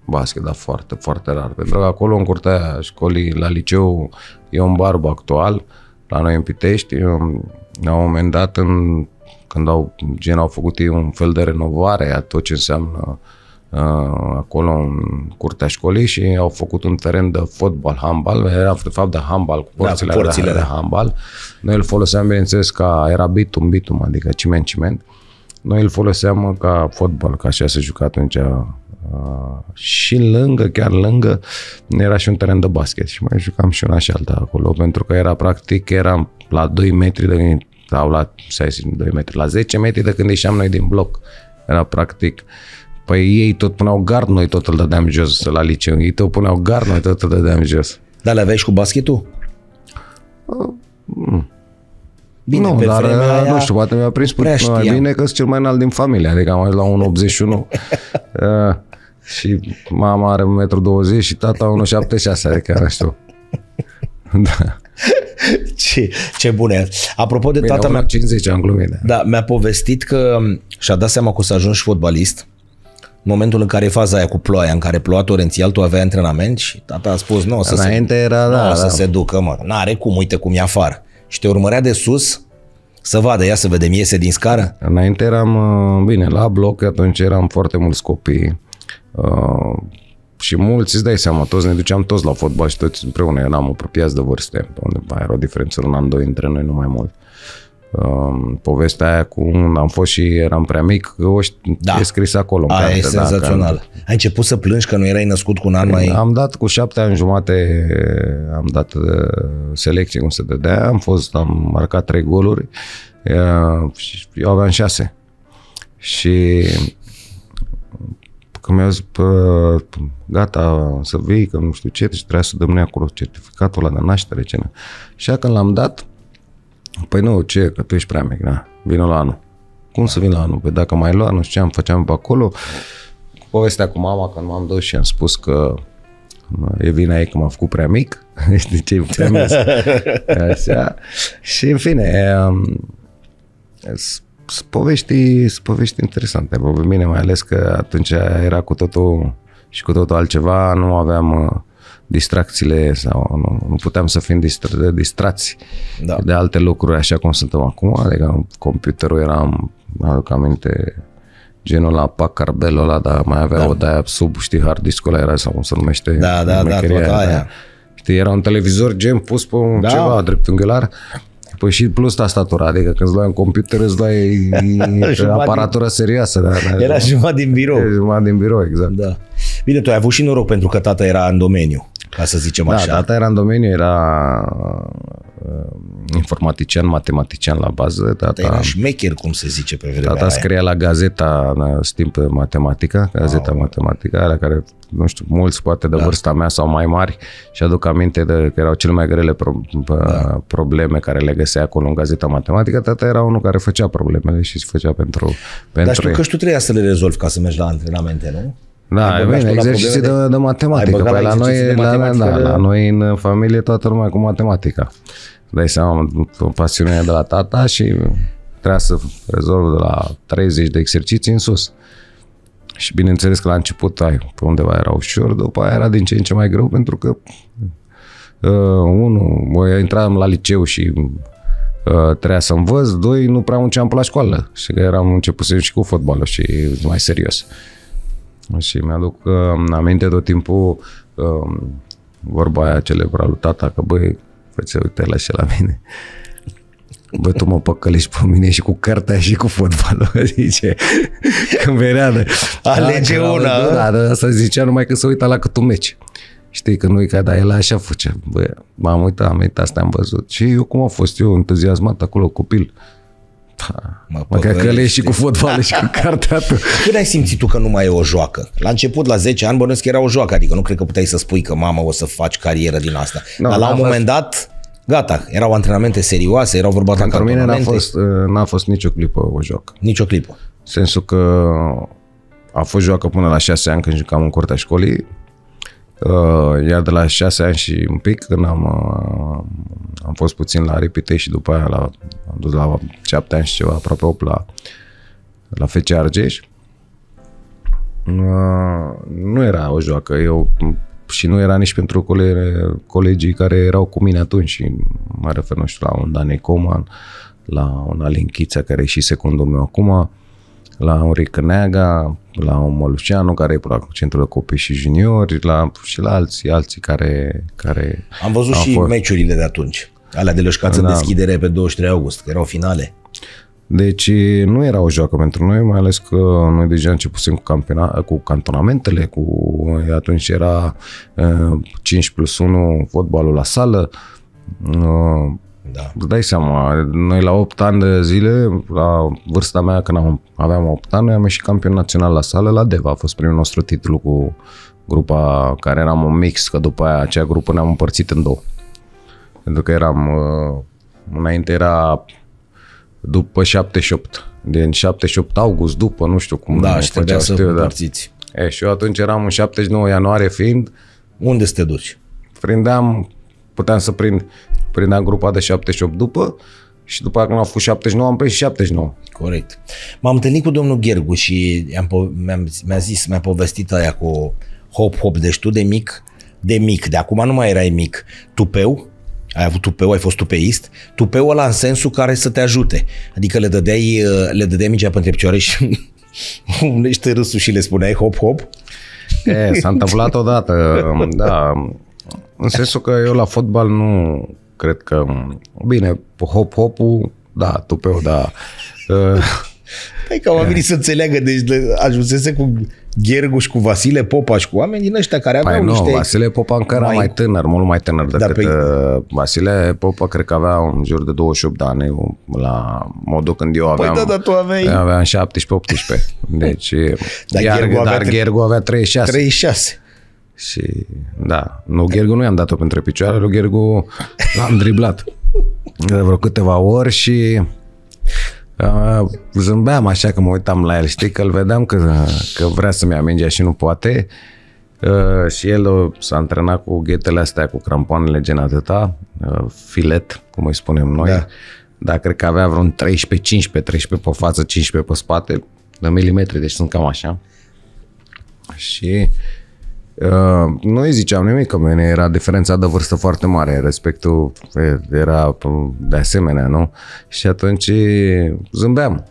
Basket, dar foarte, foarte rar. Pentru că acolo, în curtea aia școlii, la liceu, e un barb actual, la noi în Pitești, eu, la un moment dat, în, când au, gen, au făcut ei un fel de renovare a tot ce înseamnă uh, acolo în curtea școlii și au făcut un teren de fotbal, handbal, era de fapt de handbal cu porțile,
cu porțile,
de, de
da.
handbal. Noi îl foloseam, bineînțeles, ca era bitum, bitum, adică ciment, ciment. Noi îl foloseam ca fotbal, ca așa se juca atunci. Uh, și lângă, chiar lângă, era și un teren de basket și mai jucam și una și alta acolo, pentru că era practic, eram la 2 metri de sau la, să zic, 2 metri, la 10 metri de când ieșeam noi din bloc. Era practic, păi ei tot puneau gard, noi tot îl dădeam jos la liceu. Ei tot puneau gard, noi tot îl dădeam jos.
Dar le aveai și cu basketul? Bine,
nu,
pe
dar
vremea aia
nu știu, poate mi-a prins
prea
mai
știam.
bine că sunt cel mai înalt din familie, adică am ajuns la 1,81 uh, și mama are 1,20 m și tata 1,76 adică nu știu. da.
Ce, ce bune. Apropo de tata mea,
50 am glumit. da.
da, mi-a povestit că și-a dat seama că o să ajungi fotbalist în momentul în care e faza aia cu ploaia, în care ploua torențial, tu aveai antrenament și tata a spus, nu, o să, se,
Înainte era,
nu,
da,
o să
da.
se ducă, mă. N-are cum, uite cum e afară. Și te urmărea de sus să vadă, ia să vedem, iese din scară?
Înainte eram, uh, bine, la bloc, atunci eram foarte mulți copii uh, și mulți, îți dai seama, toți ne duceam toți la fotbal și toți împreună eram apropiați de vârste, undeva era o diferență un an, doi între noi, nu mai mult. Uh, povestea aia cu am fost și eram prea mic, o șt-
Da.
e scris acolo. în
Aia e
carte, da,
senzațional. Ai început să plângi că nu erai născut cu un an mai...
Am dat cu șapte ani jumate, am dat uh, selecție cum se dădea, am fost, am marcat trei goluri, uh, și eu aveam șase. Și când mi-a zis, "Bă, gata, să vii, că nu știu ce, deci trebuia să dăm noi acolo certificatul ăla de naștere, ce ne. Și aia când l-am dat, păi nu, ce, că tu ești prea mic, da, vină la anul. Cum să vin la anul? Păi dacă mai lua, nu știu ce am, făceam pe acolo, cu povestea cu mama, când m-am dus și am spus că e vina ei că m-a făcut prea mic, știi ce prea mic. Așa. Și în fine, um, s- s- povești, s- povești interesante. Pe mine mai ales că atunci era cu totul și cu totul altceva, nu aveam uh, distracțiile sau nu, nu puteam să fim distra- distrați
Da.
de alte lucruri așa cum suntem acum, adică computerul era, mă aduc aminte, genul la Packard Bell ăla, dar mai avea da. o de sub, știi, hard discul ăla era sau cum se numește.
Da, da, da,
mecheria
toată aia.
Știi, era un televizor gen pus pe un
Da.
ceva dreptunghiular, Păi și plus tastatura, adică când îți luai un computer îți luai aparatură serioasă. Da, da,
Era jumătate din birou.
E jumătate din birou, exact.
Da. Bine, tu ai avut și noroc pentru că tata era în domeniu, ca să zicem
Da,
așa.
tata era în domeniu, era uh, informatician, matematician la bază.
Tata era șmecher, cum se zice pe vremea
Tata
aia.
scria la gazeta în timp matematica, gazeta
Wow.
matematică, alea care, nu știu, mulți poate de vârsta mea sau mai mari și aduc aminte de că erau cele mai grele pro, da. probleme care le găsea acolo în gazeta matematică. Tata era unul care făcea problemele și se făcea pentru,
Dar
pentru
știu
ei.
că și tu trebuia să le rezolvi ca să mergi la antrenamente, nu?
Da,
Ai
e
băgat
bine,
și tu la
exerciții de,
probleme
de, matematică.
Ai băgat
Păi
la
la, noi,
exerciții de
la,
matematică
da,
de-
la noi în familie toată lumea cu matematica. Dai seama, pasiunea de la tata și trebuia să rezolv de la 30 de exerciții în sus. Și bineînțeles că la început ai, pe undeva era ușor, după aia era din ce în ce mai greu pentru că uh, unul, eu intram la liceu și uh, trebuia să învăț, doi, nu prea munceam pe la școală și că eram început și cu fotbalul și mai serios. Și mi-aduc uh, aminte tot timpul uh, vorba aia celebră a lui tata, că băi, fă uite la și la mine. Bă, tu mă păcălești pe mine și cu cartea și cu fotbalul, zice, când venea de...
Alege
Da,
una,
Da, da, da, asta zicea numai că se uita la cât un meci. Știi că nu-i ca, dar el așa făcea. Bă, m-am uitat, am uitat, asta am văzut. Și eu cum a fost eu entuziasmat acolo, copil. Da,
Mă
mă căcălești
păcălești.
și cu fotbalul și cu cartea tu.
Când ai simțit tu că nu mai e o joacă? La început, la 10 ani, bănuiesc că era o joacă, adică nu cred că puteai să spui că mamă o să faci carieră din asta.
Nu,
Dar la
n-a
un
fost-
moment dat, gata, erau antrenamente serioase, erau vorba de
Pentru mine n-a
cantonamente.
fost, uh, n-a fost nicio clipă o joacă.
Nici o clipă.
sensul că a fost joacă până la șase ani când jucam în curtea școlii, uh, iar de la șase ani și un pic, când am, uh, am fost puțin la Ripitei și după aia la, am dus la șapte ani și ceva, aproape 8 la, la FC Argeș, uh, nu era o joacă. Eu și nu era nici pentru cole, colegii care erau cu mine atunci și mă refer, nu știu, la un Dane Coman, la un Alin Chița, care e și secundul meu acum, la un Ricăneaga, la un Moluceanu, care e la centrul de copii și juniori, la, și la alții, alții care, care
Am văzut
au
și
fost.
meciurile de atunci. Alea de lășcață
Da.
deschidere pe 23 august, că erau finale.
Deci nu era o joacă pentru noi, mai ales că noi deja începusem cu, campiona, cu cantonamentele, cu atunci era uh, 5 plus 1 fotbalul la sală. Uh,
Da.
Îți dai seama, noi la 8 ani de zile, la vârsta mea când am, aveam 8 ani, noi am ieșit campion național la sală, la Deva. A fost primul nostru titlu cu grupa care eram un mix, că după aia acea grupă ne-am împărțit în două. Pentru că eram, uh, înainte era după 78, din 78 august, după, nu știu cum
Da, și trebuia să
știu,
împărțiți.
E, și eu atunci eram în 79 ianuarie fiind,
Unde să te duci?
prindeam, puteam să prind, prindeam grupa de 78 după și după aia când au fost 79 am prins și 79.
Corect. M-am întâlnit cu domnul Ghergu și i-am, po- mi-am, mi-a zis, mi-a povestit aia cu hop, hop, deci tu de mic, de mic, de acum nu mai erai mic, tupeu, ai avut tupeu, ai fost tupeist, tupeu ăla în sensul care să te ajute. Adică le dădeai, uh, le dădeai mingea pe între picioare și unește râsul și le spuneai hop, hop.
E, s-a întâmplat odată, da, în sensul că eu la fotbal nu cred că, bine, hop-hopul, da, tupeu, da, Uh,
Hai că oamenii să înțeleagă, deci le- ajunsese cu Gherguș și cu Vasile Popaș și cu oameni din ăștia care aveau
Păi nu,
niște...
Vasile Popa încă era
mai-
mai, tânăr, mult mai tânăr
Da,
decât
păi-
da, Vasile Popa, cred că avea în jur de 28 de ani, eu, la modul când eu aveam,
da, dar tu aveai-
aveam 17-18. Deci,
Dar
iar,
Ghergu avea
dar
tre-
Ghergu avea 36.
36.
Și da, nu Ghergu nu i-am dat-o pentru picioare, lui Ghergu l-am driblat de vreo câteva ori și uh, zâmbeam așa că mă uitam la el, știi, că îl vedeam că, că vrea să-mi ia mingea și nu poate. Uh, și el uh, s-a antrenat cu ghetele astea, cu crampoanele gen atâta, uh, filet, cum îi spunem noi.
Da.
Da. Dar cred că avea vreun 13-15, 13 pe față, 15 pe spate, de milimetri, deci sunt cam așa. Și Uh, nu îi ziceam nimic, că mine era diferența de vârstă foarte mare, respectul e, era uh, de asemenea, nu? Și atunci zâmbeam.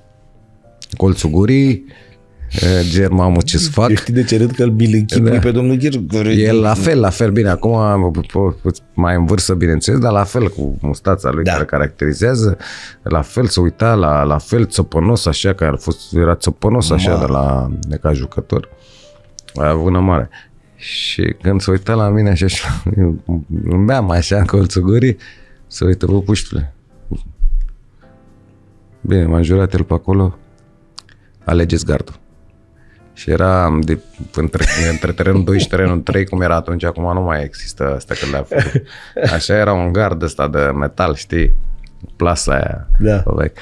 Colțul gurii, e, ger, mamă, ce să fac?
Eu știi de ce râd că îl bil închipui
Da.
pe domnul Ghergu?
El la fel, la fel, bine, acum mai în vârstă, bineînțeles, dar la fel cu mustața lui
Da.
da. care caracterizează, la fel se uita, la, la fel țăpănos așa, că a fost, era țăpănos așa de, la, de ca jucător. A vână mare. Și când se uita la mine așa și îmi beam așa în colțul gurii, Să uită, bă, puștule. Bine, m-a jurat el pe acolo, alegeți gardul. Și era de, între, între terenul 2 și terenul 3, cum era atunci, acum nu mai există asta când le-a făcut. Așa era un gard ăsta de metal, știi? Plasa aia.
Da.
pe vechi.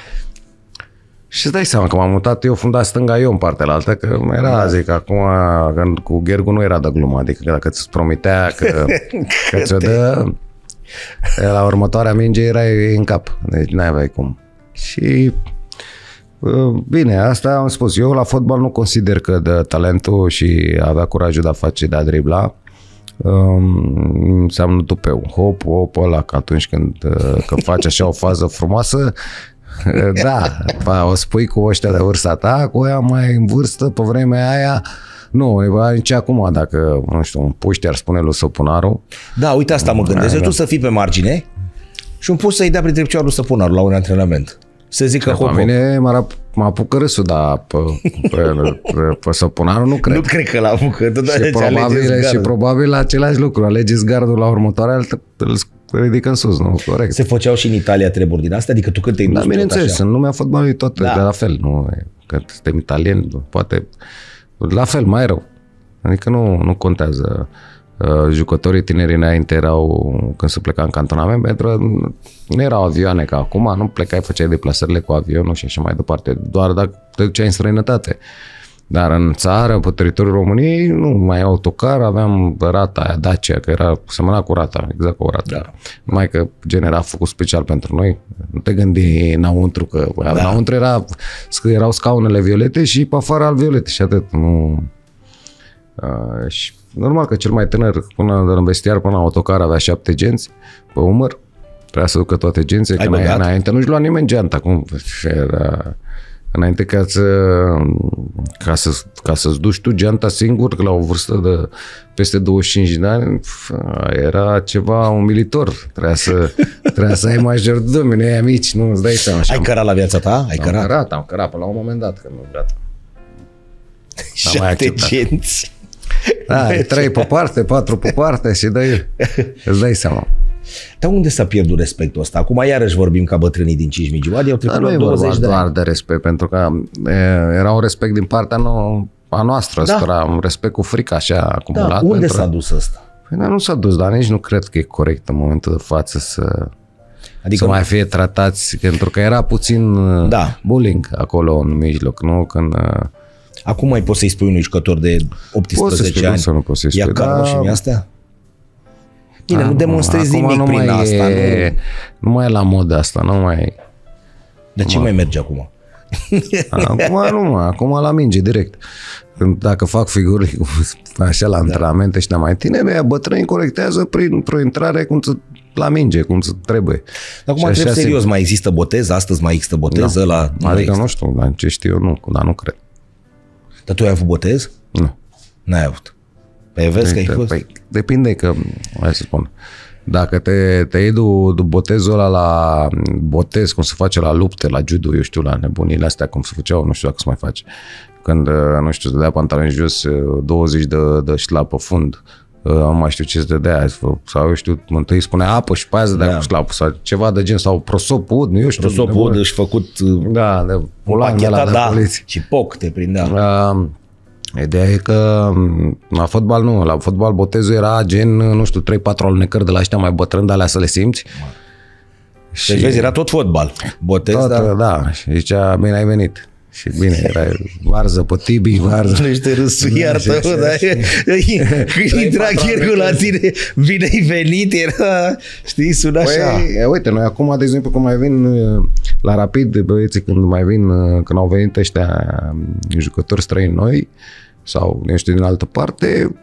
Și îți dai seama că m-am mutat eu funda stânga, eu în partea la altă, că era, da. zic, acum, când cu Ghergu nu era de glumă, adică dacă îți promitea că, că ți-o dă, la următoarea minge erai în cap, deci n-aveai cum. Și uh, Bine, asta am spus. Eu la fotbal nu consider că de talentul și avea curajul de a face, de a dribla, um, înseamnă tupeu. Hop, hop, ăla, că atunci când uh, că faci așa o fază frumoasă, uh, da, pa, o spui cu ăștia de vârsta ta, cu ea mai în vârstă, pe vremea aia, nu, nici acum, dacă, nu știu, un puști ar spune lui Săpunaru,
Da, uite asta mă gândesc. Deci tu să fii pe margine și un pus să-i dea printre picioare lui Săpunaru la un antrenament. Să zică hop,
Pe
hop.
mine m-a, mă apucă râsul, dar pe, pe, pe, pe Săpunaru nu cred.
Nu cred că la muncă. Tu
și, probabil, și probabil același lucru. Alegeți gardul la următoarea, îl, îl ridică în sus, nu? Corect.
Se făceau și în Italia treburi din astea? Adică tu când te-ai dus
Da,
tot
bineînțeles,
așa?
în lumea fotbalului tot
Da.
da. de la fel. Nu, e- că suntem italieni, poate la fel, mai rău. Adică nu, nu contează. Uh, Jucătorii tineri înainte erau, când se pleca în cantonament, pentru că nu erau avioane ca acum, nu plecai, făceai deplasările cu avionul și așa mai departe, doar dacă te duceai în străinătate. Dar în țară, pe teritoriul României, nu mai autocar, aveam rata aia, Dacia, că era semăna cu rata, exact cu o rată. Da. Numai că gen era făcut special pentru noi. Nu te gândi înăuntru, că da. înăuntru era, erau scaunele violete și pe afară al violete și atât. Nu... Uh, și normal că cel mai tânăr, până de la vestiar până la autocar, avea șapte genți pe umăr. Trebuia să ducă toate gențe,
Ai
că înainte,
băgat?
înainte nu-și lua nimeni geanta. Cum era... Înainte ca, să, ca, să, ca să-ți duci tu geanta singur, că la o vârstă de peste 25 de ani, f- era ceva umilitor. Trebuia să, trebuia să ai major de domeniu, ai mici, nu îți dai seama. Și
Ai
am-
cărat la viața ta? Ai
am
cărat?
cărat, am cărat până la un moment dat, că nu gata. mai
Șapte
acceptat.
genți.
Da, trei pe parte, patru pe parte și dai, îți dai seama.
Dar unde s-a pierdut respectul ăsta? Acum iarăși vorbim ca bătrânii din Cismigiu. Au trecut
Dar nu
doar
e vorba
20 de
doar
ani.
de respect, pentru că e, era un respect din partea no, a noastră,
Da.
da. era un respect cu frică așa acumulat.
Da, unde
pentru...
s-a dus ăsta?
Păi, dar nu s-a dus, dar nici nu cred că e corect în momentul de față să, adică
Adică
să mai fie tratați, pentru că era puțin
Da.
da. bullying acolo în mijloc, nu? Când uh,
acum mai poți să-i spui unui jucător de 18
Poți să spui,
ani.
cum să nu poți să-i
Ia
spui,
carul
da.
și mi astea? Bine, nu
acum-
demonstrezi
acum
nimic
nu
prin
mai
asta.
E,
Nu...
nu mai e la modă asta, nu mai...
De ce mai merge acum?
Acum nu, mă, acum la minge, direct. Când, dacă fac figuri cu- așa la antrenamente și la mai tineri, ăia bătrânii corectează prin o intrare cum să, la minge, cum să trebuie.
Dar acum
Și
întreb
așa
serios, mai există botez? Astăzi mai există botez?
Nu.
Ăla, nu
Adică
există.
nu știu, dar ce știu eu nu, dar nu cred.
Dar tu ai avut botez?
Nu.
N-ai avut. Păi vezi că ai
Uite,
fost.
Păi, depinde că, hai să spun, dacă te, te iei du, du botezul ăla la botez, cum se face la lupte, la judo, eu știu, la nebunile astea, cum se făceau, nu știu dacă se mai face. Când, uh, nu știu, se dea pantaloni jos, uh, 20 de, de șlap pe fund, uh, nu mai știu ce se dădea, sau eu știu, întâi spunea apă și pe aia se dea
Da.
cu șlap, sau ceva de gen, sau prosop ud, nu eu știu.
Prosopul
nebun.
își făcut uh,
Da, de pulan de la
pachetat,
de
da,
poliție.
și poc te prindea.
Uh, Ideea e că m, la fotbal nu, la fotbal botezul era gen, nu știu, 3-4 alunecări de la ăștia mai bătrâni, de alea să le simți.
Deci vezi, era tot fotbal. Botez,
Tot,
dar
da. da. Și zicea, bine ai venit. Și bine, era varză pe tibi, varză.
nu ești râsul,
Da,
iartă
și-
mă, dar când intra Ghergu la tine, bine ai venit, era, știi, suna așa.
Păi, uite, noi acum, de exemplu, când mai vin uh, la Rapid, băieții când mai vin, uh, când au venit ăștia um, jucători străini noi, sau, nu știu, din altă parte,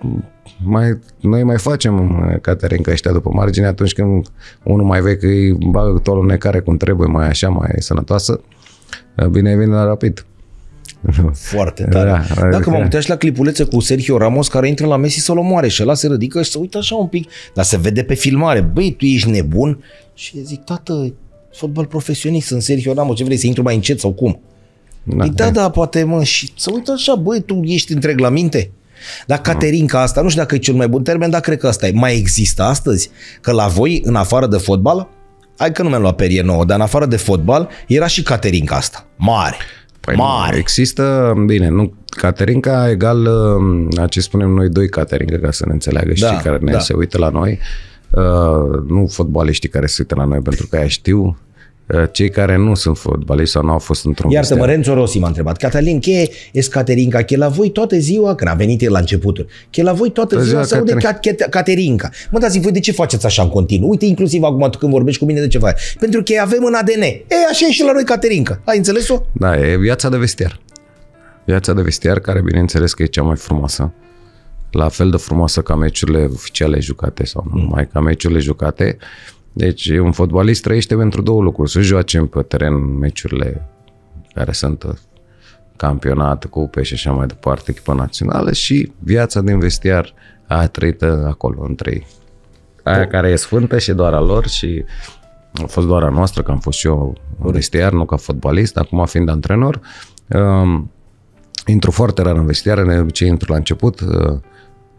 mai, noi mai facem uh, Caterinca ăștia după margine atunci când unul mai vechi îi bagă tot necare cum trebuie, mai așa, mai sănătoasă, uh, bine ai venit la Rapid.
Foarte tare.
Da,
Dacă
adică-
m-am uitat și la clipulețe cu Sergio Ramos care intră la Messi să-l omoare și ăla se ridică și se uită așa un pic, dar se vede pe filmare. Băi, tu ești nebun? Și eu zic, tată, fotbal profesionist, sunt Sergio Ramos, ce vrei să intru mai încet sau cum? Da, da, da, poate, mă, și să uită așa, băi, tu ești întreg la minte? Dar Caterinca asta, nu știu dacă e cel mai bun termen, dar cred că asta e. Mai există astăzi? Că la voi, în afară de fotbal, hai că nu mi-am luat perie nouă, dar în afară de fotbal, era și Caterinca asta. Mare.
Păi
Mare.
Nu, există, bine, nu, Caterinca egal a ce spunem noi doi Caterinca, ca să ne înțeleagă și
Da,
cei care ne
da.
se uită la noi. Uh, nu fotbaliștii care se uită la noi, pentru că aia știu. Uh, cei care nu sunt fotbaliști sau nu au fost într-un
Iartă-mă,
vestiar.
Renzo Rossi m-a întrebat. Catalin, che es Caterinca? Che la voi toată ziua, când a venit el la începuturi, che la voi toată
Toată
ziua
ziua
se aude ca- che- Caterinca. Mă dați voi de ce faceți așa în continuu? Uite, inclusiv acum tu când vorbești cu mine de ce faci. Pentru că avem în ADN. E, așa e și la noi Caterinca. Ai înțeles-o?
Da, e viața de vestiar. Viața de vestiar, care bineînțeles că e cea mai frumoasă. La fel de frumoasă ca meciurile oficiale jucate sau nu numai ca meciurile jucate. Deci un fotbalist trăiește pentru două lucruri. Să joace pe teren meciurile care sunt uh, campionat, cupe și așa mai departe, echipă națională și viața din vestiar aia trăită acolo, între ei. Aia care e sfântă și doar a lor și a fost doar a noastră, că am fost și eu în vestiar, nu ca fotbalist, acum fiind antrenor. Um, intru foarte rar în vestiar, de obicei intru la început, uh,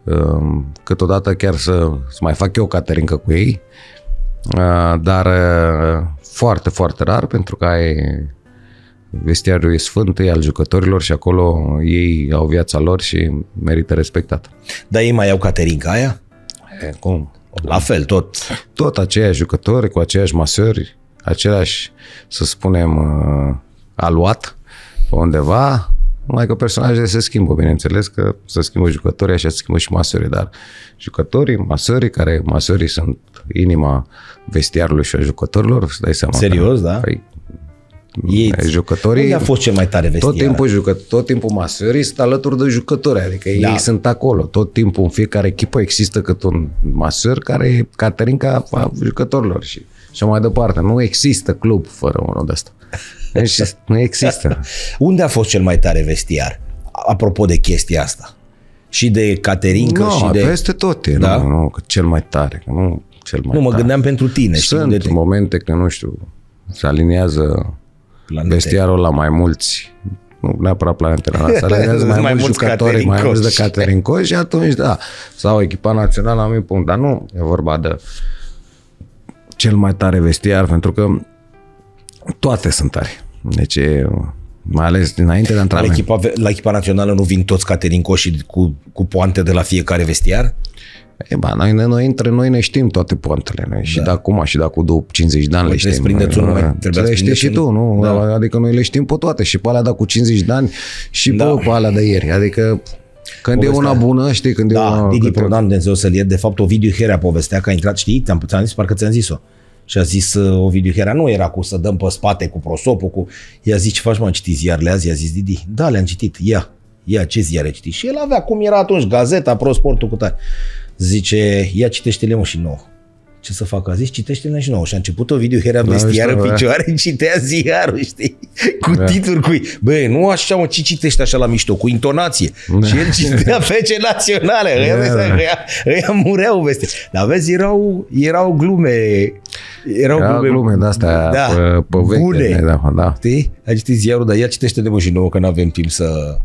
um, câteodată chiar să, să mai fac eu o caterincă cu ei, uh, dar uh, foarte, foarte rar, pentru că ai vestiarul e sfânt, e al jucătorilor și acolo ei au viața lor și merită respectată.
Dar ei mai au Caterinca aia?
E, cum?
La fel, tot.
tot aceiași jucători, cu aceiași masări, același, să spunem, uh, aluat pe undeva, numai că personajele se schimbă, bineînțeles că se schimbă jucătorii, așa se schimbă și masării, dar jucătorii, masării, care masării sunt inima vestiarului și a jucătorilor, îți dai seama.
Serios,
că,
da?
Păi,
Ei,
jucătorii...
Unde a fost cel mai tare vestiar?
Tot timpul, jucă, tot timpul masării sunt alături de jucători, adică
Da.
ei sunt acolo. Tot timpul în fiecare echipă există cât un masăr care e Caterinca a jucătorilor și și mai departe. Nu există club fără unul de ăsta. Deci nu există.
Unde a fost cel mai tare vestiar? Apropo de chestia asta. Și de Caterinca
Nu,
și de...
peste tot e.
Da?
Nu, nu, că cel mai tare. Că nu cel mai
Nu, mă
tare.
gândeam pentru tine. știi, unde
Sunt
te-
momente că, nu știu, se aliniază
Planete.
vestiarul la mai mulți nu neapărat planetele noastre, se aliniază mai,
Mai
mulți
mulți
jucători, mai mulți de
caterincoși.
caterincoși și atunci, da, sau echipa națională la un punct, dar nu e vorba de cel mai tare vestiar, pentru că toate sunt tare. Deci, e, mai ales dinainte de
La
antrenament.
echipa, la echipa națională nu vin toți caterincoși cu, cu poante de la fiecare vestiar?
E, ba, noi, noi, între noi ne știm toate pontele. Noi, Și de acum și de acum două- 50 de ani le
trebuie să
știm.
prindeți țunul, mai-
Uh,
trebuia să
le știi
prindeți
și tu,
țunul.
nu?
Da.
Adică noi le știm pe toate. Și pe alea de cu 50 de ani și
Da.
pe, pe alea de ieri. Adică când
Povestea.
e una bună, știi, când e
Da,
una...
Didi
câte-
Prodan, Dumnezeu să-l iert. De fapt, Ovidiu Herea povestea că a intrat, știi, ți-am, ți-am zis, parcă ți-am zis-o. Și a zis uh, Ovidiu Herea, nu era cu să dăm pe spate cu prosopul, cu... I-a zis, ce faci, mă, am citit ziarele azi? I-a zis Didi, da, le-am citit, ia, ia, ce ziare ai citit? Și el avea, cum era atunci, gazeta, prosportul cu tare. Zice, ia citește-le mă și nouă. Ce să fac? A zis, citește-le și nouă. Și a început o video Herea vestiar în
știu, da.
picioare, citea ziarul, știi? Cu
Da.
titluri, cu... Băi, nu așa, mă, ce citește așa la mișto, cu intonație. Și el citea fece naționale. Ăia,
Da, da.
ăia, ăia mureau veste. Dar vezi, erau, erau glume. Erau
Era
glume,
glume de-astea
da,
pe, pe veche.
bune.
Da, da.
Știi? Ai citit ziarul, dar ia citește de mă și nouă, că nu avem timp să...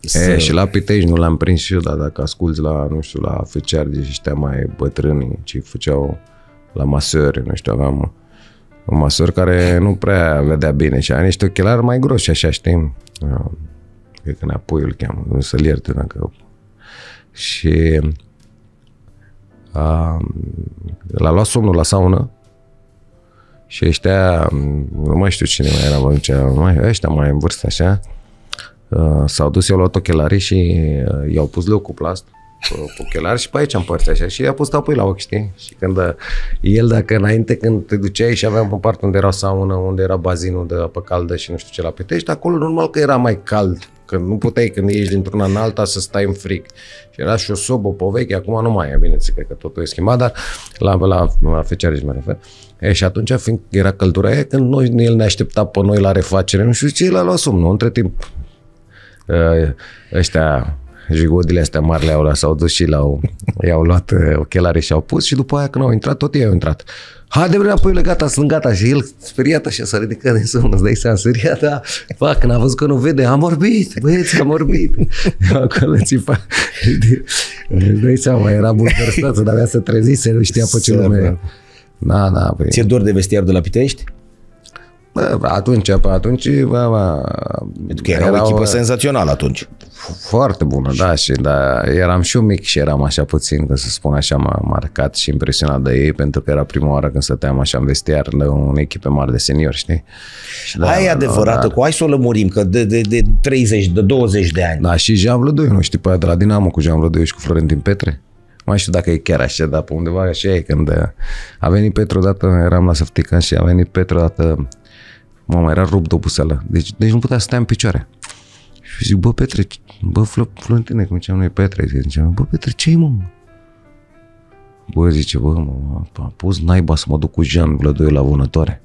să...
E, și la Pitești nu l-am prins și eu, dar dacă asculți la, nu știu, la feceari, deci ăștia mai bătrâni, ce făceau la masări, nu știu, aveam un masăr care nu prea vedea bine și are niște ochelari mai grossi, așa, știi? Uh, Cred că înapoi îl cheamă, nu să-l ierte dacă... Și a, l-a luat somnul la saună și ăștia, nu mai știu cine mai era, atunci, mai, ăștia mai în vârstă, așa, Uh, s-au dus, i-au luat ochelarii și uh, i-au pus leucoplast pe, pe ochelari și pe aici în părți așa și i-a pus apoi la ochi, știi? Și când uh, el, dacă înainte când te duceai și aveam o parte unde era saună, unde era bazinul de apă caldă și nu știu ce la Pitești, acolo normal că era mai cald, că nu puteai când ieși dintr-una în alta să stai în frig. Și era și o sobă pe veche, acum nu mai e, bine, cred că totul e schimbat, dar la, la, la fecearici mă refer. E, și atunci, fiind era căldura aia, când noi, el ne aștepta pe noi la refacere, nu știu ce, el a luat somnul. Între timp, uh, ăștia jigodile astea mari le-au luat, s-au dus și l-au, i-au luat uh, ochelari și au pus și după aia când au intrat, tot ei au intrat. Haide, vreo înapoi, gata, sunt gata. Și el speriat așa, s-a ridicat din somn, îți dai seama, speriat, da. Fac, când a văzut că nu vede, am orbit, băieți, am orbit. Acolo țipa. Îți dai seama, era bulversat, dar avea să trezise, nu știa pe ce
Să-
lume. Da, da, păi.
Ți-e dor de vestiarul de la Pitești?
Bă, atunci, pe atunci, bă, bă,
Pentru că era, o echipă senzațională atunci.
Foarte bună, da, și da, eram și eu mic și eram așa puțin, că să spun așa, m-a marcat și impresionat de ei, pentru că era prima oară când stăteam așa în vestiar de un echipe mare de seniori, știi? Și da,
Aia e adevărată, cu hai să o lămurim, că de, de, de 30, de 20 de ani.
Da, și Jean Vlădoi, nu știi, pe aia de la Dinamo cu Jean Vlădoi și cu Florentin Petre? Mai știu dacă e chiar așa, dar pe undeva așa e când uh, a venit Petru odată, eram la Săftican și a venit Petru odată, mama, era rupt de obuseală, deci, deci nu putea să stea în picioare. Și zic, bă, Petre, bă, Fl- Florentine, cum ziceam noi, Petre, ziceam, bă, Petre, ce-i, mă? Bă, zice, bă, mă, a pus naiba să mă duc cu Jean Vlădoi la vânătoare.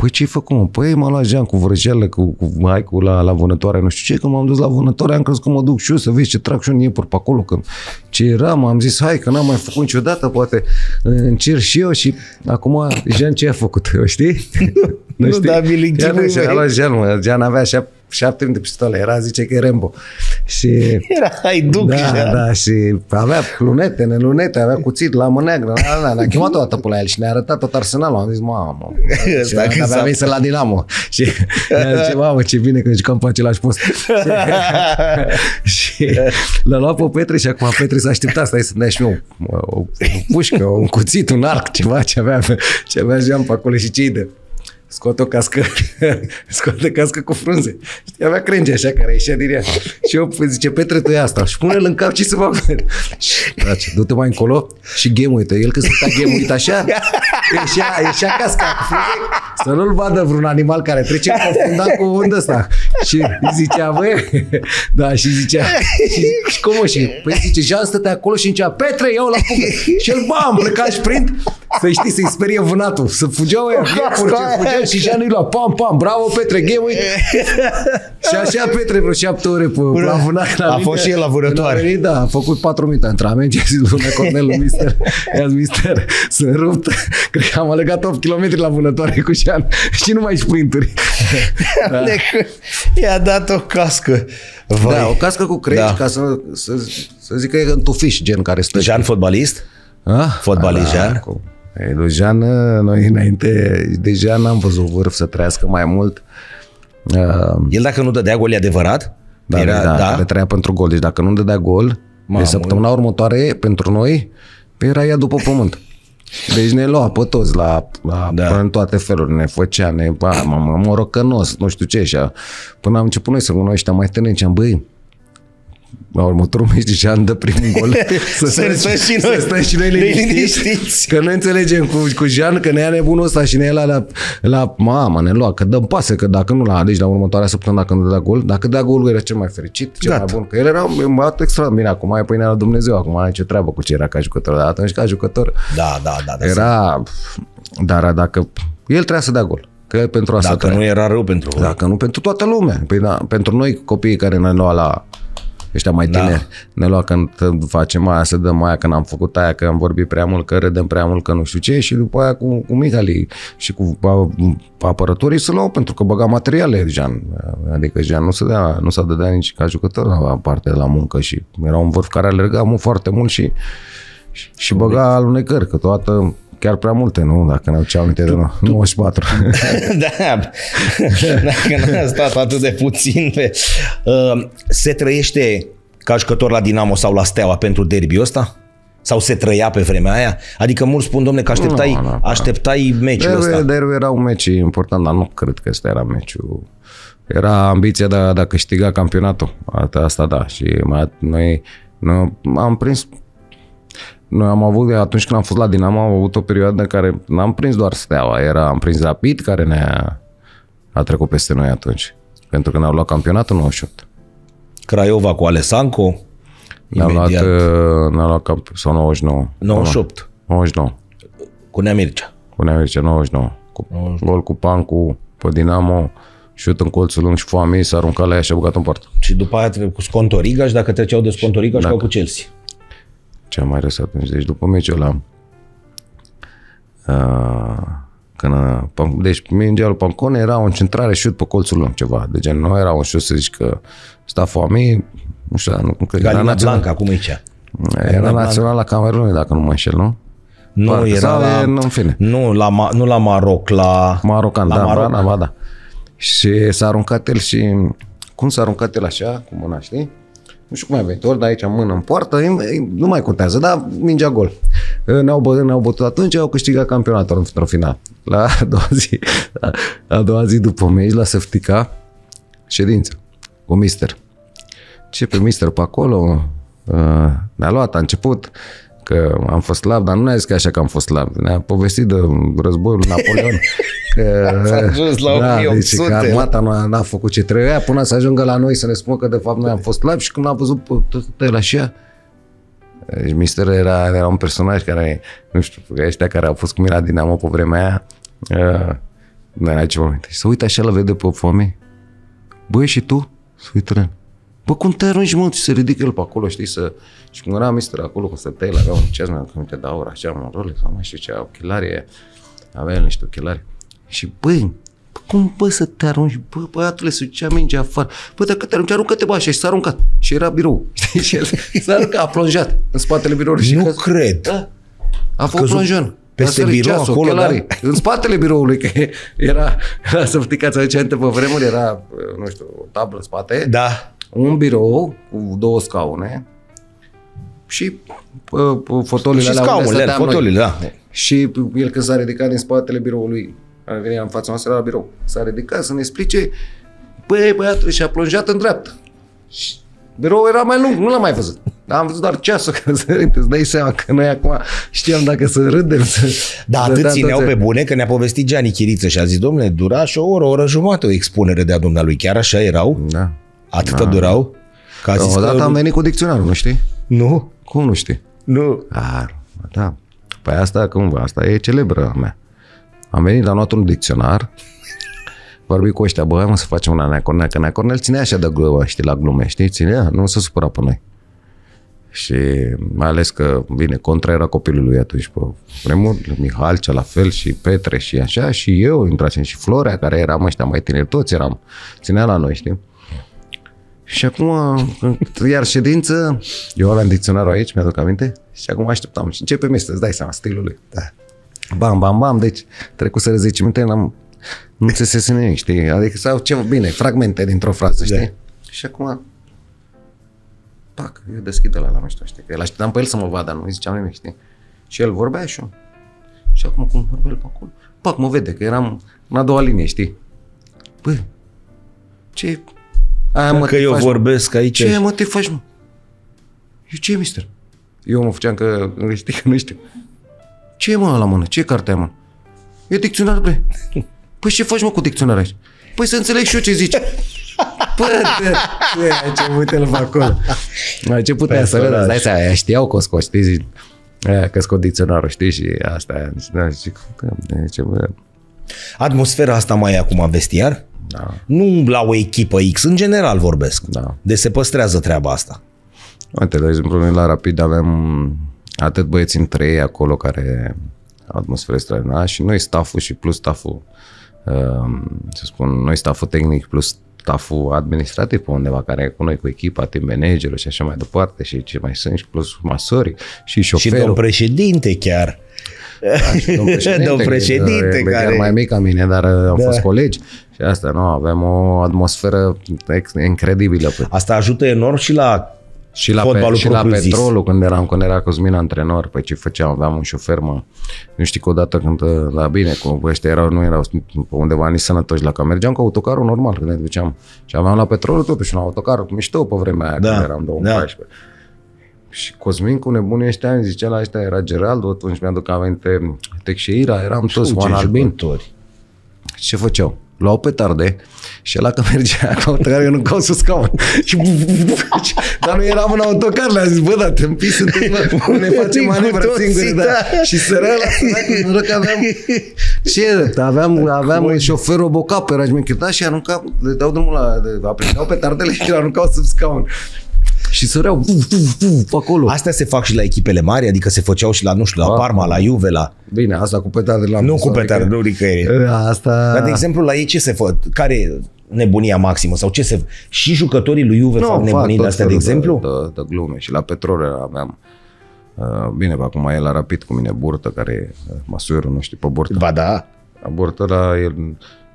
Păi ce-ai făcut, mă? Păi m-a luat Jean cu vrăjeală, cu, cu maicu la, la vânătoare, nu știu ce, că m-am dus la vânătoare, am crezut că mă duc și eu să vezi ce trag și un iepuri pe acolo, că ce era, m-am zis, hai, că n-am mai făcut niciodată, poate încerc și eu și acum Jean ce a făcut, o știi?
Nu, dar mi-l
Jean,
închipui,
și-a
băi.
luat Jean, mă, Jean avea șap, șapte de pistole, era, zice că e Rambo. Și
Era haiduc
da,
și
da, și avea lunete, nelunete, avea cuțit, lamă neagră, da, da, ne-a chemat o dată pe la el și ne-a arătat tot arsenalul. Am zis, mamă,
Ăsta
și
când
avea
s-a-
venit la Dinamo. Și mi-a zis, mamă, ce bine că jucăm pe același post. și l-a luat pe Petre și acum Petre s-a așteptat, stai să ne și eu o, o, o pușcă, un cuțit, un arc, ceva ce avea, ce avea Jean pe acolo și ce de Scoate o cască, scoate cască cu frunze. Știi, avea crenge așa care ieșea din ea. Și eu păi, zice, Petre, tu e asta. Și pune-l în cap și să fac. Și, Dragi, du-te mai încolo și game uite. El când stătea game uit așa, ieșea, ieșea casca cu frunze să nu-l vadă vreun animal care trece confundat cu undă ăsta. Și îi zicea, băi, da, și zicea, și, și cum o și? Păi zice, Jean stătea acolo și zicea, Petre, iau la fugă. Și el, bam, pleca și prind, să știi, să-i sperie vânatul, să fugeau ăia, iepuri, ce fugeau și Jean îi lua, pam, pam, bravo, Petre, game, uite. și așa Petre vreo șapte ore pe, la vânat. la
A
mine.
fost și el la vânătoare.
Când a venit, Da, a făcut patru minute antrenament și a zis lui Cornelu, mister, i-a zis, mister, sunt rupt. Cred că am alergat 8 km la vânătoare cu Jean și nu mai sprinturi.
da. I-a dat o cască. Vai.
Da, o cască cu creci
Da.
ca să, să, să zic că e în tufiș, gen care stă.
Jean fotbalist?
Ah?
Fotbalist, Jean?
cu- Ei, lui Jean, noi înainte de Jean n-am văzut vârf să trăiască mai mult. Uh,
El dacă nu dădea gol, e adevărat?
da, Era, da, da, care trăia pentru gol. Deci dacă nu dădea gol,
Mamă.
de săptămâna următoare, pentru noi, era ea după pământ. Deci ne lua pe toți la, la
Da.
da. în toate felurile, ne făcea, ne, ba, mă, morocănos, nu știu ce, așa. Până am început noi să cunoaștem ăștia mai tânări, ziceam, băi, la următorul meci de an dă primul gol.
Să stăm și noi.
Să stăm și noi liniștiți.
Liniștiți.
Că noi înțelegem cu, cu Jean că ne ia nebunul ăsta și ne ia la, la, la mama, ne lua, că dăm pase, că dacă nu la, deci la următoarea săptămână dacă nu dădea gol, dacă dădea golul era cel mai fericit, cel
Gata.
mai bun. Că el era un băiat extra bine acum, e pâinea la Dumnezeu, acum are ce treabă cu ce era ca jucător, dar atunci ca jucător
Da, da, da. da
era, dar dacă el trebuia să dea gol, că el pentru asta
Dacă
trăia.
nu era rău pentru voi.
Dacă nu pentru toată lumea. Păi da, pentru noi copiii care ne lua la ăștia mai
Da.
tineri, ne lua când facem aia, să dăm aia, când am făcut aia, că am vorbit prea mult, că râdem prea mult, că nu știu ce, și după aia cu, cu Migali și cu a- apărătorii să luau pentru că băga materiale Jean. Adică Jean nu se dea, nu s-a dădea nici ca jucător la parte de la muncă și era un vârf care alerga mult foarte mult și, și, și băga alunecări, că toată chiar prea multe, nu? Dacă ne aduceam aminte de 94.
da, dacă n-a stat atât de puțin pe... Uh, se trăiește ca jucător la Dinamo sau la Steaua pentru derbiul ăsta? Sau se trăia pe vremea aia? Adică mulți spun, domne, că așteptai,
Nu, nu, nu.
așteptai meciul ăsta.
Derby, derby era un meci important, dar nu cred că ăsta era meciul. Era ambiția de a, de a câștiga campionatul. Asta, asta da. Și mai, noi, noi am prins noi am avut, atunci când am fost la Dinamo, am avut o perioadă în care n-am prins doar Steaua, era, am prins Rapid, care ne-a a trecut peste noi atunci. Pentru că ne-au luat campionatul 98.
Craiova cu Alessanco,
Ne-au luat,
imediat.
uh, ne-au luat camp- sau 99.
98,
99.
cu Neamircea.
Cu Neamircea 99. Cu,
99.
gol cu Pancu pe Dinamo, șut în colțul lung și foamei, s-a aruncat la ea și a băgat în poartă.
Și după aia trebuie cu Scontorigaș și dacă treceau de Scontorigaș, da. cu Chelsea.
Ce am mai răs atunci. Deci după meciul ăla, uh, când, uh, Pan- deci mingea lui Pancone era o centrare șut pe colțul lung, ceva. De gen, nu era un șut să zici că sta foamei, nu știu, nu, nu cred că era
Galina
național,
Blanca, cum e cea?
era național la Camerunului, dacă nu mă înșel, nu?
Nu,
Parcă,
era
sau
la,
e- nu, în fine.
Nu, la, Ma- nu la Maroc, la...
Marocan,
la
da,
Maroc.
ba, da, ba, da. Și s-a aruncat el și... Cum s-a aruncat el așa, cu mâna, știi? Nu știu cum a venit, ori de aici mână în poartă, e- e- nu mai contează, dar mingea gol. Ne-au, bă, ne-au bătut atunci, au câștigat campionatul într-o final. La a doua zi, a doua zi după meci, la Săftica, ședință cu mister. Ce pe mister pe acolo, uh, ne-a luat, a început că am fost slab, dar nu ne-a zis că așa că am fost slab. Ne-a povestit de războiul Napoleon. Că,
Ați ajuns la
da,
1800.
Deci că armata nu a, n-a făcut ce trebuia până să ajungă la noi să ne spună că de fapt noi am fost slabi și când a văzut pe tot el așa, deci mister era, era un personaj care, nu știu, că ăștia care au fost cu mine la Dinamo pe vremea aia, uh, nu era ce moment. Și să uită așa, la vede pe foame. Băi, și tu? Să uită la el. Bă, cum te arunci, mă? Și se ridică el pe acolo, știi, să... Și când era mister acolo cu stăteai, avea un ceas, mi-am aminte de aur, așa, un Rolex, sau mai știu ce, ochelari, avea el niște ochelari. Și, băi, bă, cum, bă, să te arunci? Bă, băiatule, să ducea mingea afară. Bă, dacă te arunci, aruncă-te, bă, așa, și s-a aruncat. Și era birou. Știi? Și el s-a aruncat, a plonjat în spatele biroului. Și
Nu
că-
cred.
Da. A fost
căzut
plonjon.
peste
A sărit
birou
ceasul,
acolo,
ochelarii.
da?
În spatele biroului, că era, era să știți, aduce aminte pe vremuri, era, nu știu, o tablă în spate,
Da.
un birou cu două scaune și uh, fotolile
Și
alea unde
scaunele,
stăteam noi.
fotolile, da.
Și el când s-a ridicat din spatele biroului, a venit în fața noastră la birou, s-a ridicat să ne explice, băi, băiatul și-a plonjat în dreapta. Și biroul era mai lung, nu l-am mai văzut. Am văzut doar ceasul, că să îți dai seama că noi acum știam dacă să râdem, să...
Da,
să
atât
dăm
țineau
toate-
pe bune că ne-a povestit Gianni Chiriță și a zis, domnule, dura și o oră, o oră jumătate o expunere de-a dumnealui. Chiar așa erau?
Da.
Atâta durau? Că a zis
Odată
că...
am venit cu dicționarul, nu știi?
Nu,
Cum nu știi?
nu.
A, da. Păi asta, cum, asta e celebră a mea. Am venit, am luat un dicționar, vorbit cu ăștia, bă, hai mă să facem una Nea Cornel, că Nea Cornel ținea așa de glumă, știi, la glume, știi, ținea, nu se supăra pe noi. Și mai ales că, bine, contra era copilul lui atunci pe vremuri, Mihal, cea la fel, și Petre și așa, și eu intrasem și Florea, care eram ăștia mai tineri, toți eram, ținea la noi, știi? Și acum, iar ședință, eu aveam dicționarul aici, mi-aduc aminte, și acum așteptam. Și începe este, îți dai seama, stilul lui. Da. Bam, bam, bam, deci trecuseră 10 minute, n-am, nu înțelesese nimic, știi? Adică sau ceva, bine, fragmente dintr-o frază, știi?
Da.
Și acum, pac, eu deschid la la mișto, știi? Că el așteptam pe el să mă vadă, nu ziceam nimic, știi? Și el vorbea și eu. Și acum cum vorbea el pe acolo, pac, mă vede că eram în a doua linie, știi? Bă, ce... Aia, mă,
Că
te
eu
faci,
vorbesc aici.
ce mă te faci, mă? Eu ce, mister? Eu mă făceam că știi că nu știu. Ce e, mă, la mână? Ce carte ai, mă? E dicționar, bre. Păi ce faci, mă, cu dicționar aici? Păi să înțeleg și eu ce zici. Păi, te, te, ce uite-l pe acolo. A început aia să râdă, îți dai seama, aia știau că o scot, știi, zici, aia că scot dicționarul, știi, și asta, aia, da, zic, da, ce, bă,
Atmosfera asta mai e acum vestiar?
Da,
Nu la o echipă X, în general vorbesc.
da.
De se păstrează treaba asta.
Uite, de exemplu, noi la Rapid avem atât băieți între ei acolo care au atmosferă extraordinară și noi stafful și plus stafful, uh, să spun, noi stafful tehnic plus stafful administrativ pe undeva care e cu noi, cu echipa, team managerul și așa mai departe și ce mai sunt și plus masorii și
Și
șoferul.
domn președinte chiar.
Da, și domn președinte,
Domn președinte
e
care-
chiar mai mic ca mine, dar uh, am fost colegi și asta, nu, avem o atmosferă ex- incredibilă. Pe
Asta ajută enorm și la
Și la,
Fotbalul
pe, și la
propriu-zis.
petrolul, când eram, când era Cosmin antrenor, pe ce făceam, aveam un șofer, mă, nu știi că odată când, la bine, cu ăștia erau, nu erau pe undeva nici sănătoși la că mergeam cu autocarul normal când ne duceam. Și aveam la petrolul totuși un autocar mișto pe vremea aia,
Da,
când eram 2014. Și Cosmin cu nebunii ăștia îmi zicea la ăștia, era Geraldo, atunci mi-aduc aminte Texeira, eram toți Juan
ce
Albin.
jucători.
Ce făceau? Luau petarde și ăla că mergea cu autocar, eu nu caut să scaun. Și dar nu eram în autocar, le-am zis, bă, dar tâmpii sunteți, mă, ne facem
Cu
manevră
toții,
singuri, da.
da.
Și sărea la sărac, noroc că aveam, ce, aveam, aveam șoferul boca pe rajmenchita și arunca, le dau drumul la, de- aprindeau petardele și le aruncau sub scaun. Și săreau, uf, uf, uf, acolo.
Astea se fac și la echipele mari, adică se făceau și la, nu știu, la
Da.
Parma, la Juve, la...
Bine, asta cu petardele am
Nu
pus,
cu
adică-
petarde, nu nicăieri.
Asta...
Dar, de exemplu, la ei ce se fă? Care e nebunia maximă? Sau ce se... Și jucătorii lui Juve fac nebunii de
tot
astea, de
felul
exemplu?
De, de, de glume și la petrol aveam Uh, Bine, bă, acum el a rapid cu mine burtă, care e uh, masuierul, nu știu, pe burtă.
Ba da.
Burtă, la el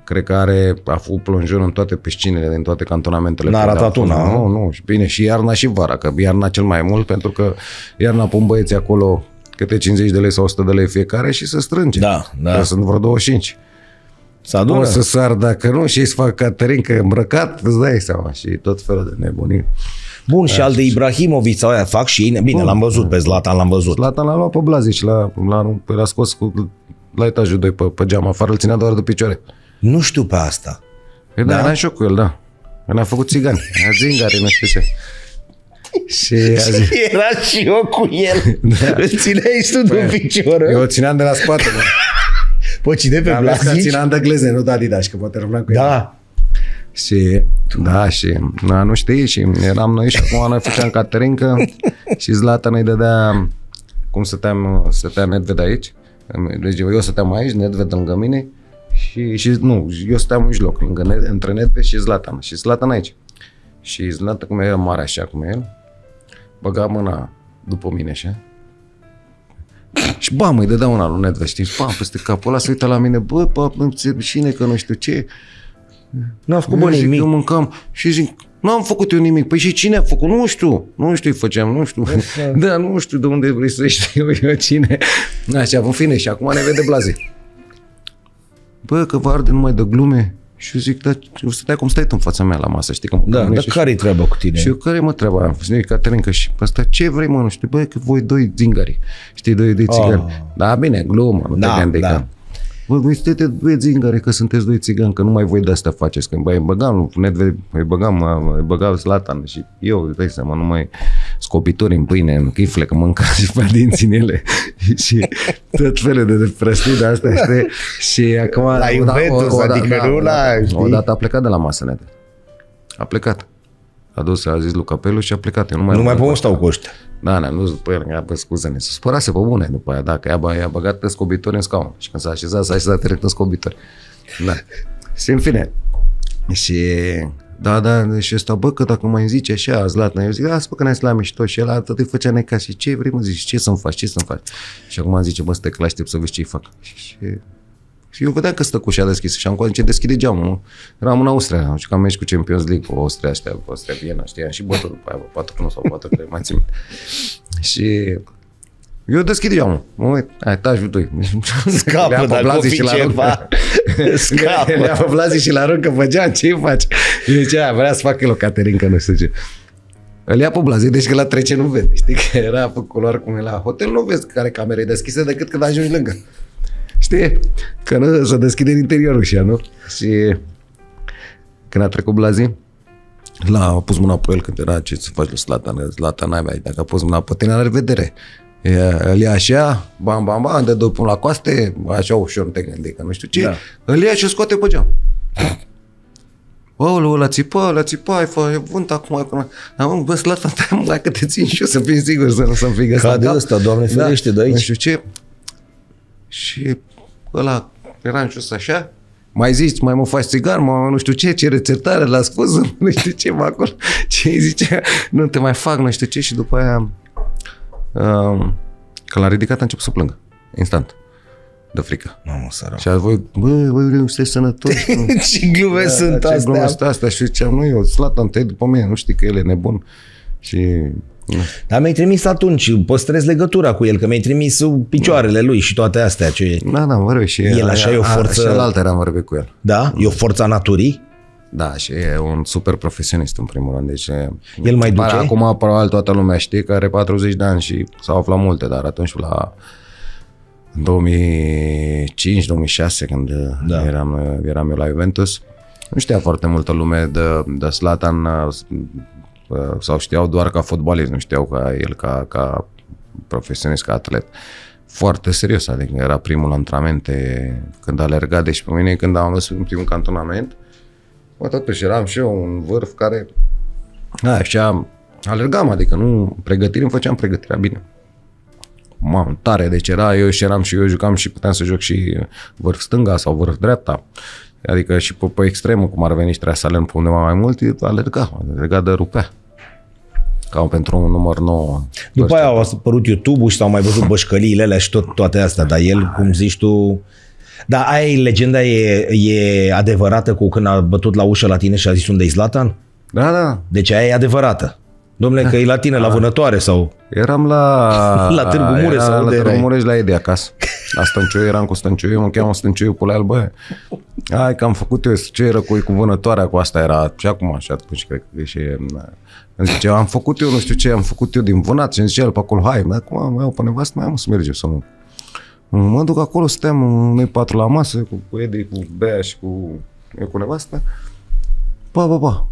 cred că are, a făcut plonjor în toate piscinele, din toate cantonamentele.
N-a
pe unde a
ratat
fost.
una,
Nu, nu, și bine, și iarna și vara, că iarna cel mai mult, pentru că iarna pun băieții acolo câte 50 de lei sau 100 de lei fiecare și se strânge.
Da, da.
Că sunt vreo 25.
Să adună.
O să sar dacă nu și îți să fac Caterinca îmbrăcat, îți dai seama și tot felul de nebunii.
Bun, și al de Ibrahimovic sau aia fac și ei. Bine, l-am văzut pe Zlatan, l-am văzut.
Zlatan l-a luat pe Blazic, l-a, l-a, l-a scos cu, la etajul 2 pe, pe geam afară, îl ținea doar de picioare.
Nu știu pe asta.
Păi da, eram și eu cu el, da. El a făcut țigani, a zingare, nu știu ce. Și a zis,
Era și eu cu el. Da. Îl țineai și tu de picior.
eu o țineam de la spate, mă.
Pă, cine pe
Am zis că
Blazic?
țineam de gleze, nu de Adidas, că poate rămâneam cu el.
Da.
Și, da, și na, nu știi, și eram noi și acum noi făceam caterincă și Zlatan îi dădea, cum stăteam, stătea Nedved aici, deci eu stăteam aici, Nedved lângă mine și, și nu, eu stăteam în mijloc, lângă, Ned- între Nedved și Zlatan, și Zlatan aici. Și Zlatan, cum era mare așa cum e el, băga mâna după mine așa, și bam, îi dădea una lui Nedved, știi, bam, peste capul ăla se uită la mine, bă, bă, cine că nu știu ce,
N-a făcut
Bă,
bă
zic,
nimic.
Eu mâncam și zic, nu am făcut eu nimic. Păi și cine a făcut? Nu știu. Nu știu, îi făceam, nu știu. da, nu știu de unde vrei să știu eu cine. Așa, în fine, și acum ne vede blaze. Bă, că vă arde numai de glume. Și eu zic, da, eu stătea cum stai tu în fața mea la masă, știi? Că
Da,
mâncam
dar
și-
care-i treaba cu tine?
și eu, care mă treaba? Știi, Caterinca și pe asta, ce vrei mă, nu știu, băi, că voi doi zingari, știi, doi, doi țigani.
Oh.
Da, bine, glumă, nu
Da,
te gândi
da.
că... Bă, voi sunteți doi zingari, că sunteți doi țigani, că nu mai voi de asta faceți. Când băi, îi băgam, Nedved, îi băgam, îi băgam Zlatan și eu, îți dai seama, numai scopitori în pâine, în chifle, că mânca și pe dinți în ele și tot felul de prostii de astea, știi? Și acum...
La Juventus, adică nu la- știi?
Odată a plecat de la masă, Nedved. A plecat. A dus, a zis lui Capelu și a plecat. Eu nu mai
Nu mai
rămân
pot
cu
stau
asta.
cu ăștia.
Da, ne-am dus după el, i-a bă, scuze-ne, se spărase pe bune după aia, dacă i-a, bă- i-a băgat pe scobitori în scaun și când s-a așezat, s-a așezat direct în scobitori. Da. și în fine, și da, da, și ăsta, bă, că dacă mai îmi zice așa, Zlatan, eu zic, lasă, bă, că ne-ați la mișto și el atât îi făcea neca și ce vrei, mă, zici, ce să-mi faci, ce să-mi faci? Și acum zice, bă, stai că l-aștept să vezi ce-i fac. Și, și eu vedeam că stă cu ușa deschisă și am ce deschide geamul. Nu? Eram în Austria, nu știu că am mers cu Champions League cu Austria, ăștia, Austria, Viena, știam și bătut după aia, 4 sau 4 3 mai țin. minte. Și eu deschid geamul. Mă uit, hai, tajul 2.
Scapă,
Le-a pe
dacă o
Blazi
fi
și la
ceva. Scapă.
Le-a pe Blazi și la aruncă pe geam, ce faci? Eu zicea, vrea să facă el o caterincă, nu știu ce. Îl ia pe Blazi, deci că la trece nu vede, știi că era pe culoare cum e la hotel, nu vezi care camera e deschisă decât când ajungi lângă. Știi? Că nu se deschide în interiorul și nu? Și când a trecut Blazi, la, a pus mâna pe el când era ce să faci lui Zlatan, Zlatan n-ai mai, dacă a pus mâna pe tine, la revedere. E, îl ia așa, bam, bam, bam, de doi până la coaste, așa ușor, nu te gândi, că nu știu ce,
Da.
îl ia și o scoate pe geam. Ăla, ăla țipa, ăla țipa, ai fă, e vânt acum. acum. Am bă, Zlatan, stai mă, că te țin și eu să fii sigur să nu să-mi fie găsit.
Ca de ăsta, Doamne ferește, de aici.
Nu știu ce. Și ăla era în jos așa, mai zici, mai mă faci țigar, mă, nu știu ce, ce rețetare la scuză, nu știu ce, mă acolo, ce îi zice, nu te mai fac, nu știu ce, și după aia, um, că l-a ridicat, a început să plângă, instant, de frică.
Mamă, sărac.
Și a voi, bă, voi vrei să sănătoși? nu?
Ce glume
Da,
sunt
ce glume
astea.
sunt astea? Și ziceam, nu, eu, Slatan, te după mine, nu știi că el e nebun. Și
Dar mi-ai trimis atunci, păstrez legătura cu el, că mi-ai trimis picioarele lui și toate astea. Ce...
Da, da, am vorbit și
El așa e o forță-
Și altă am vorbit cu el.
Da? E o forța naturii?
Da, și e un super profesionist în primul rând. Deci,
El mai
pare-
duce?
Acum probabil toată lumea știe că are 40 de ani și s-au aflat multe, dar atunci la 2005-2006 când
Da.
da. eram, eram eu la Juventus, nu știa foarte multă lume de, de Slatan uh, sau știau doar ca fotbalist, nu știau ca el ca, ca profesionist, ca atlet. Foarte serios, adică era primul antrenamente când alerga, deci pe mine când am mers în primul cantonament, Bă, totuși eram și eu un vârf care a, așa alergam, adică nu pregătiri, îmi făceam pregătirea bine. Mamă, tare, deci era eu și eram și eu jucam și puteam să joc și vârf stânga sau vârf dreapta. Adică și pe, pe extremă, cum ar veni și trebuia să alerg pe undeva mai mult, alerga, alerga de rupea. Ca pentru un număr nou.
După aia au apărut YouTube-ul și s-au mai văzut bășcăliile alea și tot, toate astea, dar el, cum zici tu... Dar aia e legenda e, e adevărată cu când a bătut la ușă la tine și a zis unde e Zlatan?
Da, da.
Deci aia e adevărată. Domnule, că e la tine, la vânătoare sau...
Eram la...
La Târgu Mureș
era
sau
la
unde
Târgu
erai?
Mureș la Edi acasă. La Stăncioi, eram cu Stăncioi, mă cheamă Stăncioi cu albă. Hai că am făcut eu ce era cu, cu vânătoarea, cu asta era și acum și atunci cred că și îmi zice, am făcut eu nu știu ce, am făcut eu din vânat și îmi zice el pe acolo, hai, dar acum mai au pe nevastă, mai am să mergem să nu. Mă duc acolo, stăm noi patru la masă cu, cu Edi, cu Bea și cu, eu cu nevastă. Pa, pa, pa.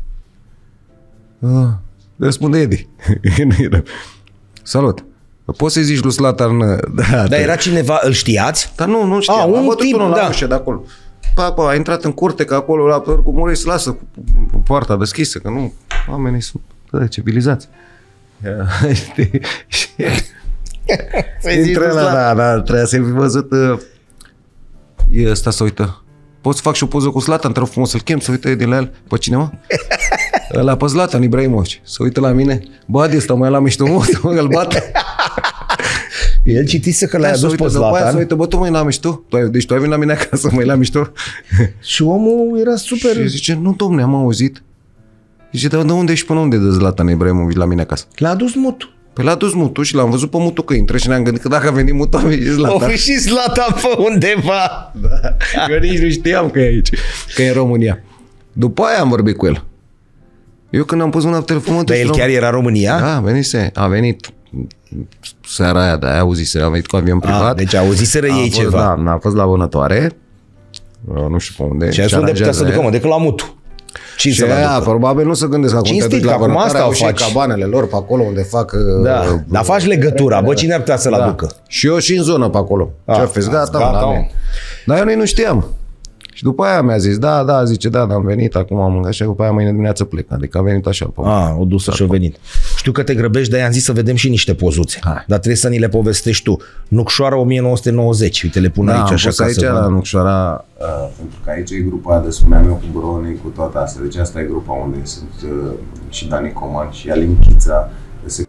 Uh, răspunde Edi. Salut. Poți să-i zici lui Slatan... Da,
Dar era cineva, îl știați?
dar nu, nu știam.
A, un
Am bătut
tip,
unul la
da.
ușă de acolo. Pa, pa, a intrat în curte, că acolo la cu Mureș se lasă cu, cu poarta deschisă, că nu, oamenii sunt bă, civilizați. Ia, Știi? Și
Să-i zici
intră
lui
la,
Zlatan.
da, da, trebuia să-i fi văzut. uh, E ăsta să uită. Pot să fac și o poză cu Zlatan, te rog frumos să-l chem, să uită din la el. Pe cine, mă? Ăla pe Zlatan Ibrahimovic. Să uită la mine. Bă, adi ăsta mai la mișto, mă, să mă îl bate.
El citise că l-ai
Să
adus
uită
pe
după aia, Să
Zlatan
uită, bă, tu mai la mișto? Tu ai, deci tu ai venit la mine acasă, mai la mișto?
și omul era super...
Și zice, nu, domne, am auzit. Zice, dar de unde ești până unde de Zlatan Ibrahimovic la mine acasă?
L-a adus mutu.
Păi l-a dus mutul și l-am văzut pe mutul că intră și ne-am gândit că dacă a venit mutul, a venit
O
Zlatan.
fi și Zlatan pe undeva.
Da. Eu nici nu știam că e aici, că e în România. După aia am vorbit cu el. Eu când am pus mâna pe telefon, mă
Dar el
duc
chiar era în România?
Da, venise, a venit seara aia, de aia auzise, a venit cu avion privat.
Ah, deci auziseră
A
ei
fost,
ceva.
Da, a fost la vânătoare, Uh, nu știu pe unde.
Și azi unde putea să
aranjează
ducă,
el.
mă, decât la mutu. Ce
Și
să
aia,
la ducă?
probabil nu se gândesc acum te
Cinstit,
duci la
că acum
vânătoare,
asta
au
o
și
faci.
cabanele lor pe acolo unde fac...
Da,
uh,
dar faci legătura. Bă, cine ar putea să-l aducă?
Și eu și în zonă pe acolo.
Ah,
Ce aveți? Gata,
gata,
gata
mă.
mă. Dar eu nici nu știam. Și după aia mi-a zis, da, da, zice, da, da, am venit, acum am mâncat și după aia mâine dimineață plec. Adică a venit așa. Pe
A, o dusă și o venit. Știu că te grăbești, de-aia am zis să vedem și niște pozuțe.
Hai.
Dar trebuie să ni le povestești tu. Nucșoara 1990. Uite, le pun
Da,
aici
am
așa
pus
ca
aici
să
la
văd.
Nucșoara, uh, pentru că aici e grupa aia de spuneam eu cu Broni, cu toate astea. Deci asta e grupa unde sunt uh, și Dani Coman și Alin Chița.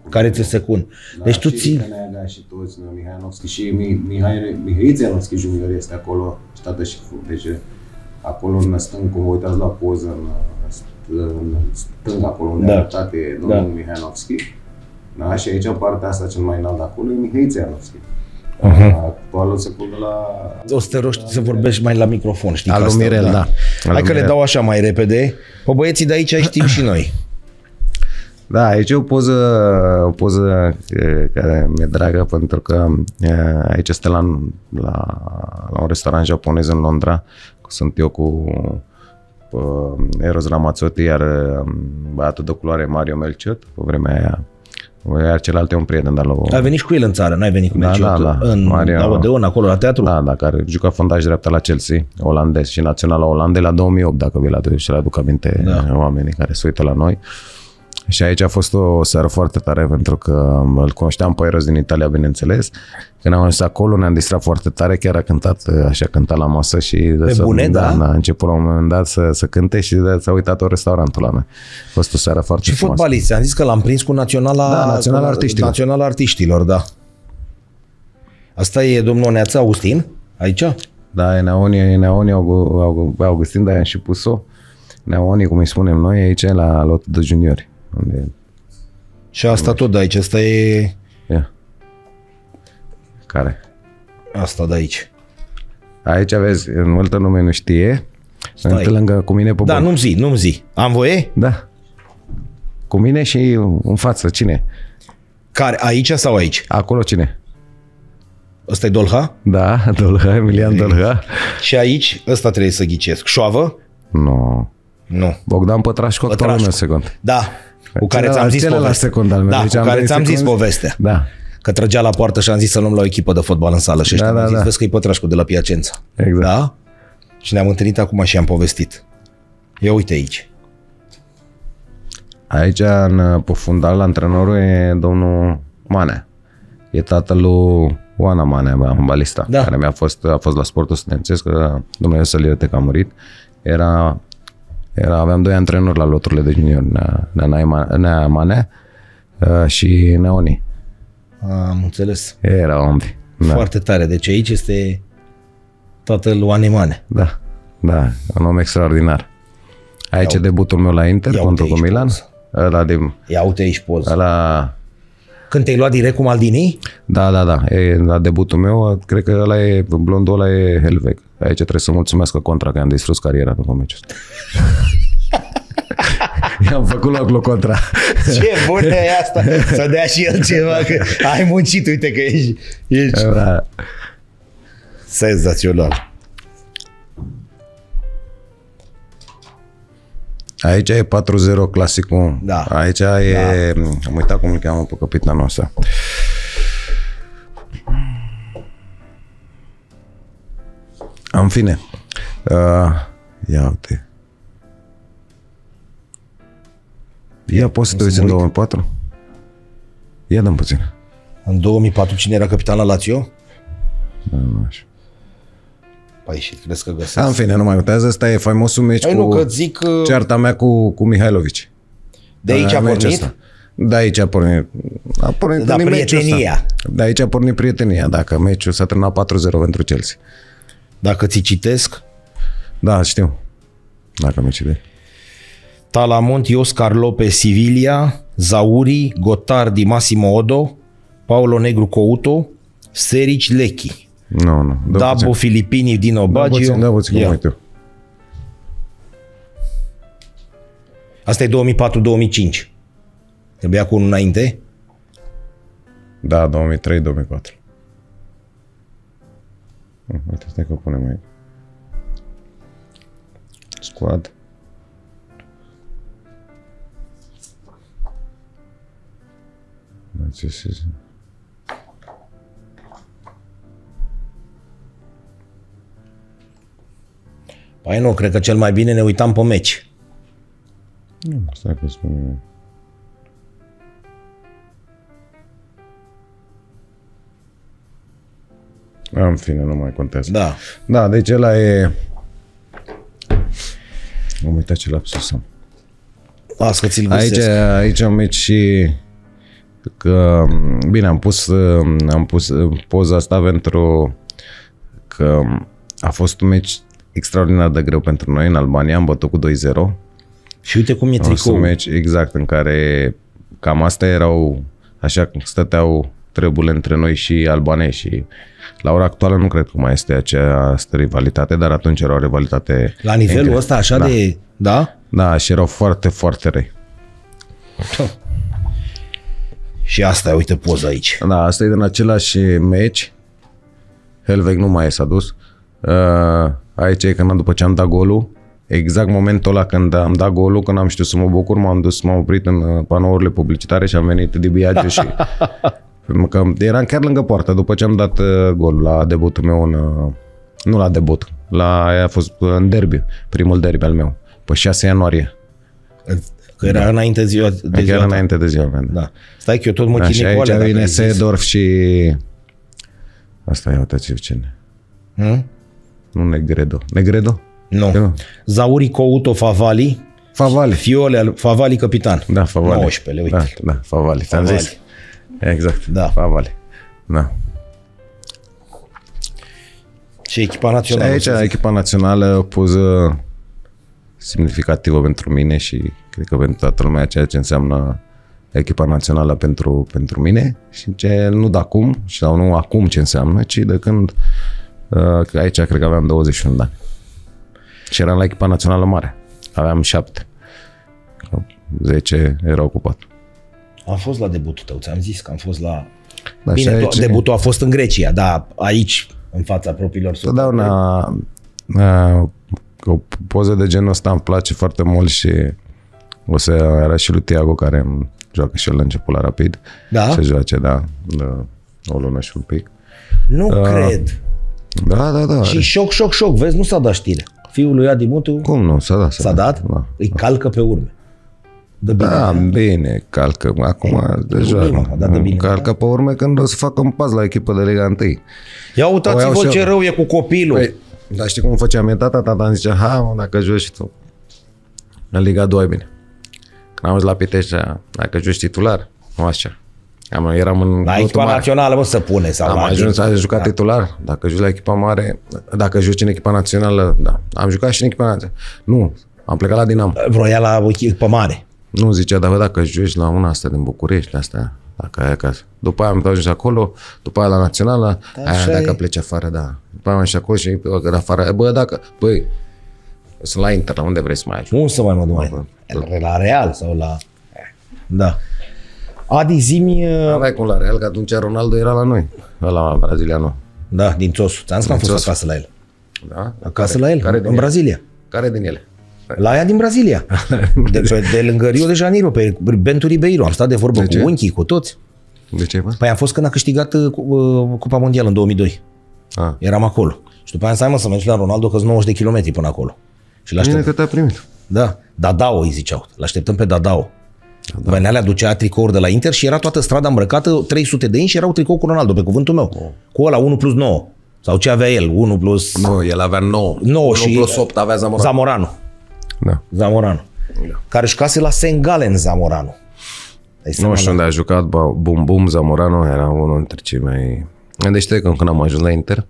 Care ți se cun. Deci tu ții...
Neaga și toți, noi, Mihai Anovski și Mi- Mihai, Mihai Zianovski junior este acolo și tată și fu. Deci acolo în stâng, cum vă uitați la poză, în, în stâng acolo unde
Da.
da. arătate e domnul
Da.
da. Mihai Anovski. Da, și aici în partea asta cel mai înalt de acolo e Mihai Zianovski.
Mhm.
Uh-huh. Actualul se pune la...
O să te rog să vorbești mai la microfon, știi
Al
că
lui
asta,
Mirel, da. Al
Hai
lui
că le
Mirel.
dau așa mai repede. Pe băieții de aici știm și noi.
Da, aici e o poză, o poză e, care mi-e dragă pentru că e, aici este la, la, la un restaurant japonez în Londra. Sunt eu cu uh, Eros Ramazzotti, iar um, băiatul de culoare Mario Melchiot, pe vremea aia. Iar celălalt e un prieten de la
Ai venit și cu el în țară, n-ai venit cu
Da,
Melchior
da, da.
în
Mario-
la Odeon, acolo la teatru?
Da, da, care juca fundaș dreapta la Chelsea, olandez și naționala Olandei la 2008, dacă vi-l aduc și le aduc aminte
Da.
da. oamenii care se uită la noi. Și aici a fost o seară foarte tare pentru că îl cunoșteam pe Eros din Italia, bineînțeles. Când am ajuns acolo ne-am distrat foarte tare, chiar a cântat, așa cânta la masă și... de să-
bune, da?
da? A început la un moment dat să, să cânte și de, s-a uitat o restaurantul la noi. A fost o seară foarte
Și
frumoasă.
fotbaliști, am zis că l-am prins cu Naționala,
Da, Naționala Artiștilor.
Naționala Artiștilor, da. Asta e domnul Neața Augustin, aici?
Da, e Neoni, e Neoni Augu- Augu- Augustin, dar am și pus-o. Neoni, cum îi spunem noi, aici la lotul de juniori. Unde
Și asta tot de aici, asta e
Ia. Care?
asta de aici.
Aici vezi, în multă lume nu știe.
Stai.
Sunt lângă cu mine pe
Da,
banc.
nu-mi zi, nu-mi zi. Am voie?
Da. Cu mine și în față. Cine?
Care, aici sau aici?
Acolo cine?
Ăsta e Dolha?
Da, Dolha, Emilian Dolha.
Și aici, ăsta trebuie să ghicesc. Șoavă?
Nu.
Nu.
Bogdan Pătrașcu, actualul meu
Pătrașcu.
secund.
Da, cu care
Celălalt-
ți-am zis
celălalt
povestea.
secund al meu.
Da,
Deci
cu
am
care
venit
ți-am zis
secund.
povestea.
Da,
Că trăgea la poartă și am zis să luăm la o echipă de fotbal în sală și ăștia
Da,
mi-au
da,
zis,
da.
vezi că e Pătrașcu de la Piacența.
exact.
Da? Și ne-am întâlnit acum și am povestit. Ia uite aici.
Aici, în, pe fundal, antrenorul e domnul Manea. E tatăl lui Oana Manea, balista,
Da.
care mi-a fost, a fost la sportul studențesc, că Dumnezeu să-l ierte că a murit. Era, era, aveam doi antrenori la loturile de junior, Nea, Nea, Nea, Nea Manea uh, și Neoni.
Am înțeles.
Erau ambii.
Da.
Da,
Foarte tare. Deci aici este tatăl Oanemane.
da, da, un om extraordinar. Aici
Ia
e debutul meu la Inter,
Ia
contra
uite
cu
aici
Milan.
poză.
Ăla de,
Ia uite aici poză.
ăla,
Când te-ai luat direct cu Maldini?
da, da, da, e la debutul meu, cred că ăla e, blondul ăla e Helveg. Aici trebuie să mulțumesc contra că am distrus cariera după meciul ăsta. I-am făcut loc lui contra.
Ce bună e asta! Să dea și el ceva, că ai muncit, uite că ești, ești
Da.
senzațional.
Aici e 4-0 clasicul.
Da.
Aici e... Am uitat cum îl cheamă pe capitanul ăsta. În fine. Uh, ia uite. Ia, poți să te uiți în 2004? Ia dăm puțin.
În 2004 cine era capitan la Lazio?
Da, nu așa.
Păi și crezi că
Da,
găsesc?
în fine, nu mai uitează. Ăsta e faimosul meci
Păi
cu
nu, că zic că
cearta mea cu, cu Mihailovici.
de aici a
Da, meciul
pornit.
ăsta. De aici a pornit. A pornit
Da,
din meciul
prietenia.
ăsta. De aici a pornit prietenia. Dacă meciul s-a terminat 4-0 pentru Chelsea.
Dacă ți citesc,
Da, știu. Dacă mi citești.
Talamonti, Oscar Lopez, Sevilla, Zauri, Gotardi, Massimo Odo, Paulo Negru Couto, Serici Lechi,
Nu, nu. Dă
Dabo
puțin.
Filippini, Dino
Da,
Baggio.
puțin, da, puțin, cum
Ia.
uit eu.
Asta e 2004-2005. Trebuia cu unul înainte?
Da, 2003-2004. Hm, Uite, stai că o punem aici. Squad. Da, ce
Păi nu, cred că cel mai bine ne uitam pe meci.
Nu, stai că spun eu. În fine, nu mai contează.
Da.
Da, deci ăla e... Am uitat ce lapsus am.
Las că ți-l
Aici,
găsesc.
aici am met și că, bine, am pus, am pus poza asta pentru că a fost un meci extraordinar de greu pentru noi în Albania, am bătut cu 2-0.
Și uite cum e
A fost un
tricoul.
meci exact în care cam astea erau, așa cum stăteau treburile între noi și albanezi și la ora actuală nu cred că mai este această rivalitate, dar atunci era o rivalitate
La nivelul
incre-
ăsta așa
da.
de... Da?
Da, și erau foarte, foarte răi.
Și asta, e, uite poza aici.
Da, asta e din același meci. Helveg nu mai s-a dus. Uh, aici e când după ce am dat golul, exact momentul ăla când am dat golul, când am știut să mă bucur, m-am dus, m-am oprit în uh, panourile publicitare și am venit de Biagio și Pentru că eram chiar lângă poartă după ce am dat uh, golul la debutul meu în, uh, nu la debut, la aia a fost uh, în derby, primul derby al meu, pe 6 ianuarie,
Că era înainte ziua de
chiar
ziua ta.
înainte de ziua mea. da.
Da. Stai că eu tot mă
Da, și
chinui cu
aici
alea, dacă
vine
ai zis.
Sedorf și... Asta e, uitați cine.
Hmm?
Nu Negredo. Negredo?
Nu.
Nu.
Zauri Couto Favali,
Favali.
Fiole al Favali capitan.
Da, Favali.
19, uite.
Da, da Favali. Ți-am
Favali.
zis. Exact.
Da.
Favali. Da.
Și echipa
Și
națională.
aici,
să zic.
echipa națională, o poză semnificativă pentru mine și cred că pentru toată lumea ceea ce înseamnă echipa națională pentru, pentru mine și ce nu de acum, sau nu acum ce înseamnă, ci de când uh, că aici cred că aveam 21 de ani. Și eram la echipa națională mare. Aveam șapte. 10 erau cu patru.
Am fost la debutul tău, ți-am zis că am fost la...
Da, și
Bine,
aici-
aici... debutul a fost în Grecia, dar aici, în fața propriilor săi.
Totdeauna uh, o poză de genul ăsta îmi place foarte mult și o să arăt și lui Tiago care îmi joacă și el la început la rapid.
Da?
Se joace, da, de o lună și un pic.
Nu cred.
Da, da, da.
Și șoc, șoc, șoc. Vezi, nu s-a dat știre. Fiul lui Adi Mutu
Cum nu? S-a dat.
s-a dat,
Da.
îi calcă pe urme. Dă bine.
Da, bine, calcă. Acum deja
problema, a dat de bine,
calcă pe urme când o să facă un pas la echipă de Liga 1.
Ia
O
uitați-vă
iau și
ce
eu.
rău e cu copilul.
Păi, dar știi cum făceam eu tata? Tata îmi zicea, ha, mă, dacă joci și tu. În Liga 2 e bine. Când am ajuns la Pitești, zicea, dacă joci titular, Așa. Am, eram în
La
lotul
echipa
mare.
națională, mă, să pune. Sau
Am
la
ajuns, a jucat
Da.
titular. Dacă joci la echipa mare, dacă joci în echipa națională, da. Am jucat și în echipa națională. Nu, am plecat la Dinamo.
Vroia la o echipă mare.
Nu zicea, dar bă, dacă joci la una asta din București, asta, dacă ai acasă. După aia am ajuns acolo, după aia la națională, aia
Așa
dacă
e.
pleci afară, da. După aia am și acolo și bă, de afară, bă, dacă, băi, sunt la Inter, la unde vrei să mai ajungi?
Nu să mai mă duc mai. La Real sau la... Da. Adi, zimi...
Aveai cum la Real, că atunci Ronaldo era la noi, la brazilianul.
Da, din Țosu. Ți-am zis că am
Din
fost
Țosu.
acasă la el.
Da?
Acasă la el,
care din
în
ele?
Brazilia.
Care din ele?
La aia din Brazilia. De, pe, de lângă Rio de Janeiro, pe Bento Ribeiro. Am stat de vorbă
De
cu
ce?
unchii, cu toți.
De ce, bă?
Păi am fost când a câștigat uh, cu- uh, Cupa Mondială în 2002.
Ah.
Eram acolo. Și după aia am zis, "Hai, mă, să mergi la Ronaldo, că 90 de kilometri până acolo. Și
Bine
l-aștept.
că te-a primit.
Da, Dadao îi ziceau. L-așteptăm pe Dadao. Da. Venea, le aducea tricouri de la Inter și era toată strada îmbrăcată, 300 de inci și erau tricou cu Ronaldo, pe cuvântul meu.
Oh.
Cu ăla 1 plus 9. Sau ce avea el, 1 plus
Nu, el avea 9.
9
1
și
plus 8 avea Zamora.
Zamorano.
da.
Zamorano.
Da.
Care își case la Sengalen Zamorano. Dai seama,
Nu știu
da.
unde a jucat, ba, Bum Bum Zamorano era unul dintre cei mai... Deci că când am ajuns la Inter,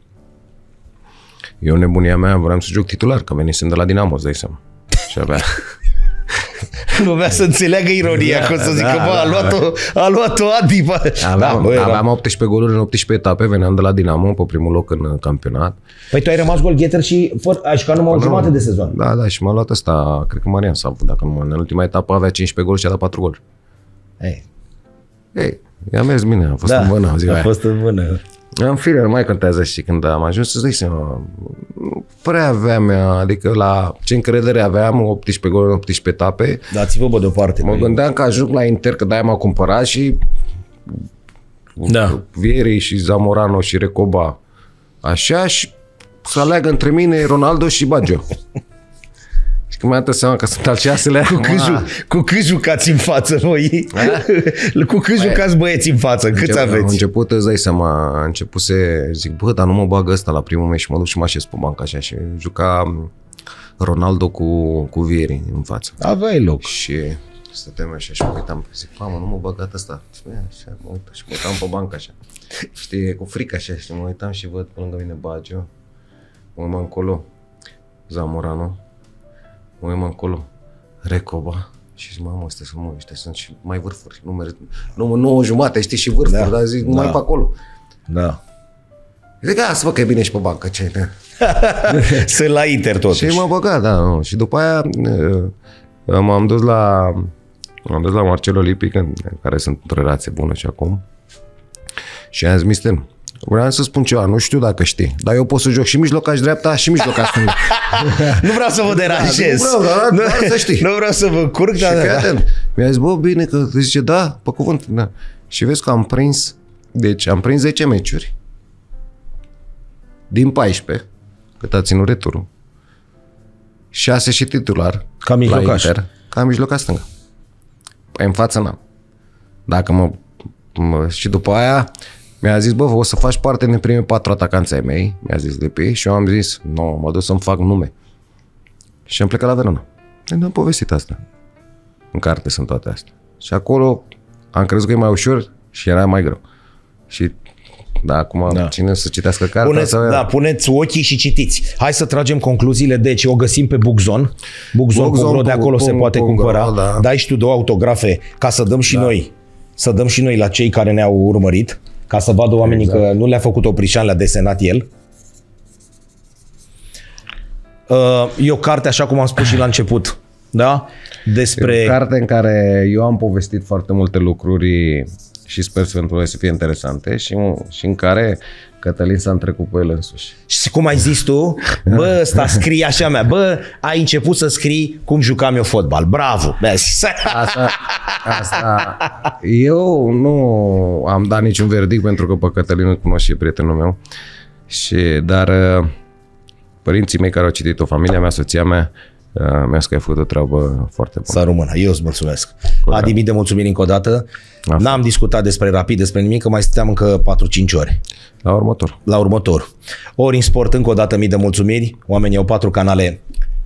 eu nebunia mea vreau să joc titular, că venisem de la Dinamo, îți dai seama. Și avea...
Nu avea să înțeleagă ironia, da, că o să zică,
da,
bă, a
da,
luat-o, a luat-o Adi, bă.
Aveam,
da, bă, era-
aveam 18 goluri în 18 etape, veneam de la Dinamo pe primul loc în uh, campionat.
Păi tu ai rămas golgheter și fără, ai jucat numai o jumătate de sezon.
Da, da, și m-a luat ăsta, cred că Marian Savu, dacă nu mă, în ultima etapă avea 15 goluri și a dat 4 goluri.
Ei,
Ei, i-a mers bine, a fost
da,
în vână ziua
a
aia.
fost în vână.
În fine, nu mai contează și când am ajuns să-ți dai seama, nu prea aveam, adică la ce încredere aveam, 18 goluri în 18 etape,
Dați-vă, bă, deoparte.
mă
băi.
gândeam că ajung la Inter, că de-aia m-a cumpărat și
Da.
Vieri și Zamorano și Recoba, așa, și să aleagă între mine Ronaldo și Baggio. și când mi-am dat seama că sunt al șaselea,
Cu cât, ju- cu cât jucați în față voi? cu cât jucați băieți în față? Câți
Am
aveți?
început, îți dai seama, a început să zic, bă, dar nu mă bagă ăsta la primul meci și mă duc și mă așez pe bancă așa și juca Ronaldo cu, cu Vieri în față.
Aveai loc.
Și stăteam așa și mă uitam, zic, mamă, nu mă băgat ăsta. Și bă, așa, mă uit și mă uitam pe bancă așa. Știi, cu frică așa și mă uitam și văd pe lângă mine Baggio. Mă uit încolo, Zamorano. Mă uit încolo, Recoba. Și zic, mamă, ăstea sunt, mă, ăștia sunt și mai vârfuri. Nu, merg, nu, mă, nouă jumate, știi, și vârfuri,
Da,
dar zic,
da.
numai pe acolo.
Da.
Zic, a, să văd că e bine și pe bancă, ce da.
Sunt la Inter totuși.
Și m-a băgat, da, nu. Și după aia uh, m-am dus la m-am dus la Marcelo Lipic, în care sunt într-o relație bună și acum. Și am zis, mister, vreau să spun ceva, nu știu dacă știi, dar eu pot să joc și mijlocaș dreapta și mijlocaș stânga.
Nu vreau să vă deranjez.
Da, nu vreau, dar- dar să știi.
Nu vreau să vă curc,
și
dar...
fii atent. Mi-a zis, bă, bine, că zice, da, pe cuvânt. Da. Și vezi că am prins, deci am prins 10 meciuri din 14, cât a ținut returul. 6 și titular.
Ca mijlocaș.
La Inter, ca mijlocaș stânga. Păi în față n-am. Dacă mă, mă... Și după aia mi-a zis, bă, o să faci parte din primii patru atacanți ai mei, mi-a zis Lipi, și eu am zis, nu, mă duc să-mi fac nume. Și am plecat la Verona. Și am povestit asta. În carte sunt toate astea. Și acolo am crezut că e mai ușor și era mai greu. Și da, acum
Da.
da. cine să citească cartea
Puneți,
să...
da, puneți ochii și citiți. Hai să tragem concluziile. Deci o găsim pe Bookzone. Bookzone.ro
Bookzone
de acolo se
punct-
poate
punct-
cumpăra.
da.
Dai și tu două autografe ca să dăm și noi. Să dăm și noi la cei care ne-au urmărit. Ca să vadă oamenii exact. că nu le-a făcut Oprișan, le-a desenat el. Uh, E o carte, așa cum am spus și la început, da? Despre...
E o carte în care eu am povestit foarte multe lucruri și sper să pentru voi să fie interesante și, și în care Cătălin s-a întrecut pe el însuși.
Și cum ai zis tu, bă, ăsta scrie așa mea, bă, ai început să scrii cum jucam eu fotbal. Bravo! Vezi?
Asta, asta, eu nu am dat niciun verdict pentru că pe Cătălin îl cunosc și e prietenul meu, și, dar uh, părinții mei care au citit-o, familia mea, soția mea, uh, mi-a spus că ai făcut o treabă foarte bună.
Să rămână. Eu îți mulțumesc. Adi, mii de mulțumiri încă o dată.
Asta.
N-am discutat despre rapid, despre nimic, că mai stăteam încă 4-5 ore.
La următor.
La următor. Ori în sport, încă o dată mii de mulțumiri. Oamenii au patru canale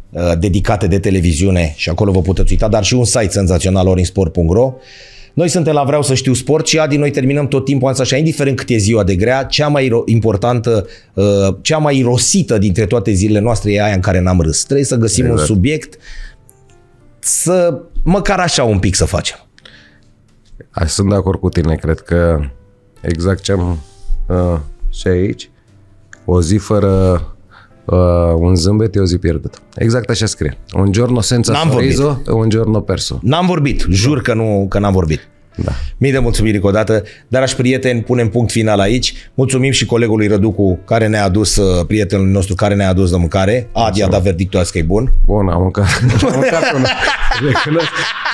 uh, dedicate de televiziune și acolo vă puteți uita, dar și un site senzațional orinsport.ro. Noi suntem la Vreau să știu sport și Adi, noi terminăm tot timpul așa, indiferent cât e ziua de grea, cea mai importantă, uh, cea mai irosită dintre toate zilele noastre e aia în care n-am râs. Trebuie să găsim exact. un subiect să, măcar așa un pic să facem.
Sunt de acord cu tine, cred că exact ce am uh, și aici, o zi fără uh, un zâmbet e o zi pierdută. Exact așa scrie. Un giorno senza
N-am
sorriso,
vorbit.
un giorno perso.
N-am vorbit, jur că, nu, că n-am vorbit.
Da.
Mii de mulțumiri încă o dată, dragi prieteni, punem punct final aici. Mulțumim și colegului Răducu care ne-a adus, uh, prietenul nostru care ne-a adus de mâncare. Adi a dat verdictul azi că e bun.
Bun, am mâncat. am mâncat una. Recunosc.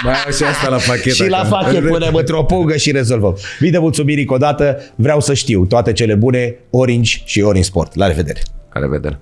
Mai au și asta la pachet.
Și la
acum.
pachet punem într-o pungă și rezolvăm. Mii de mulțumiri încă o dată, vreau să știu toate cele bune, Orange și Orange Sport. La revedere!
La revedere.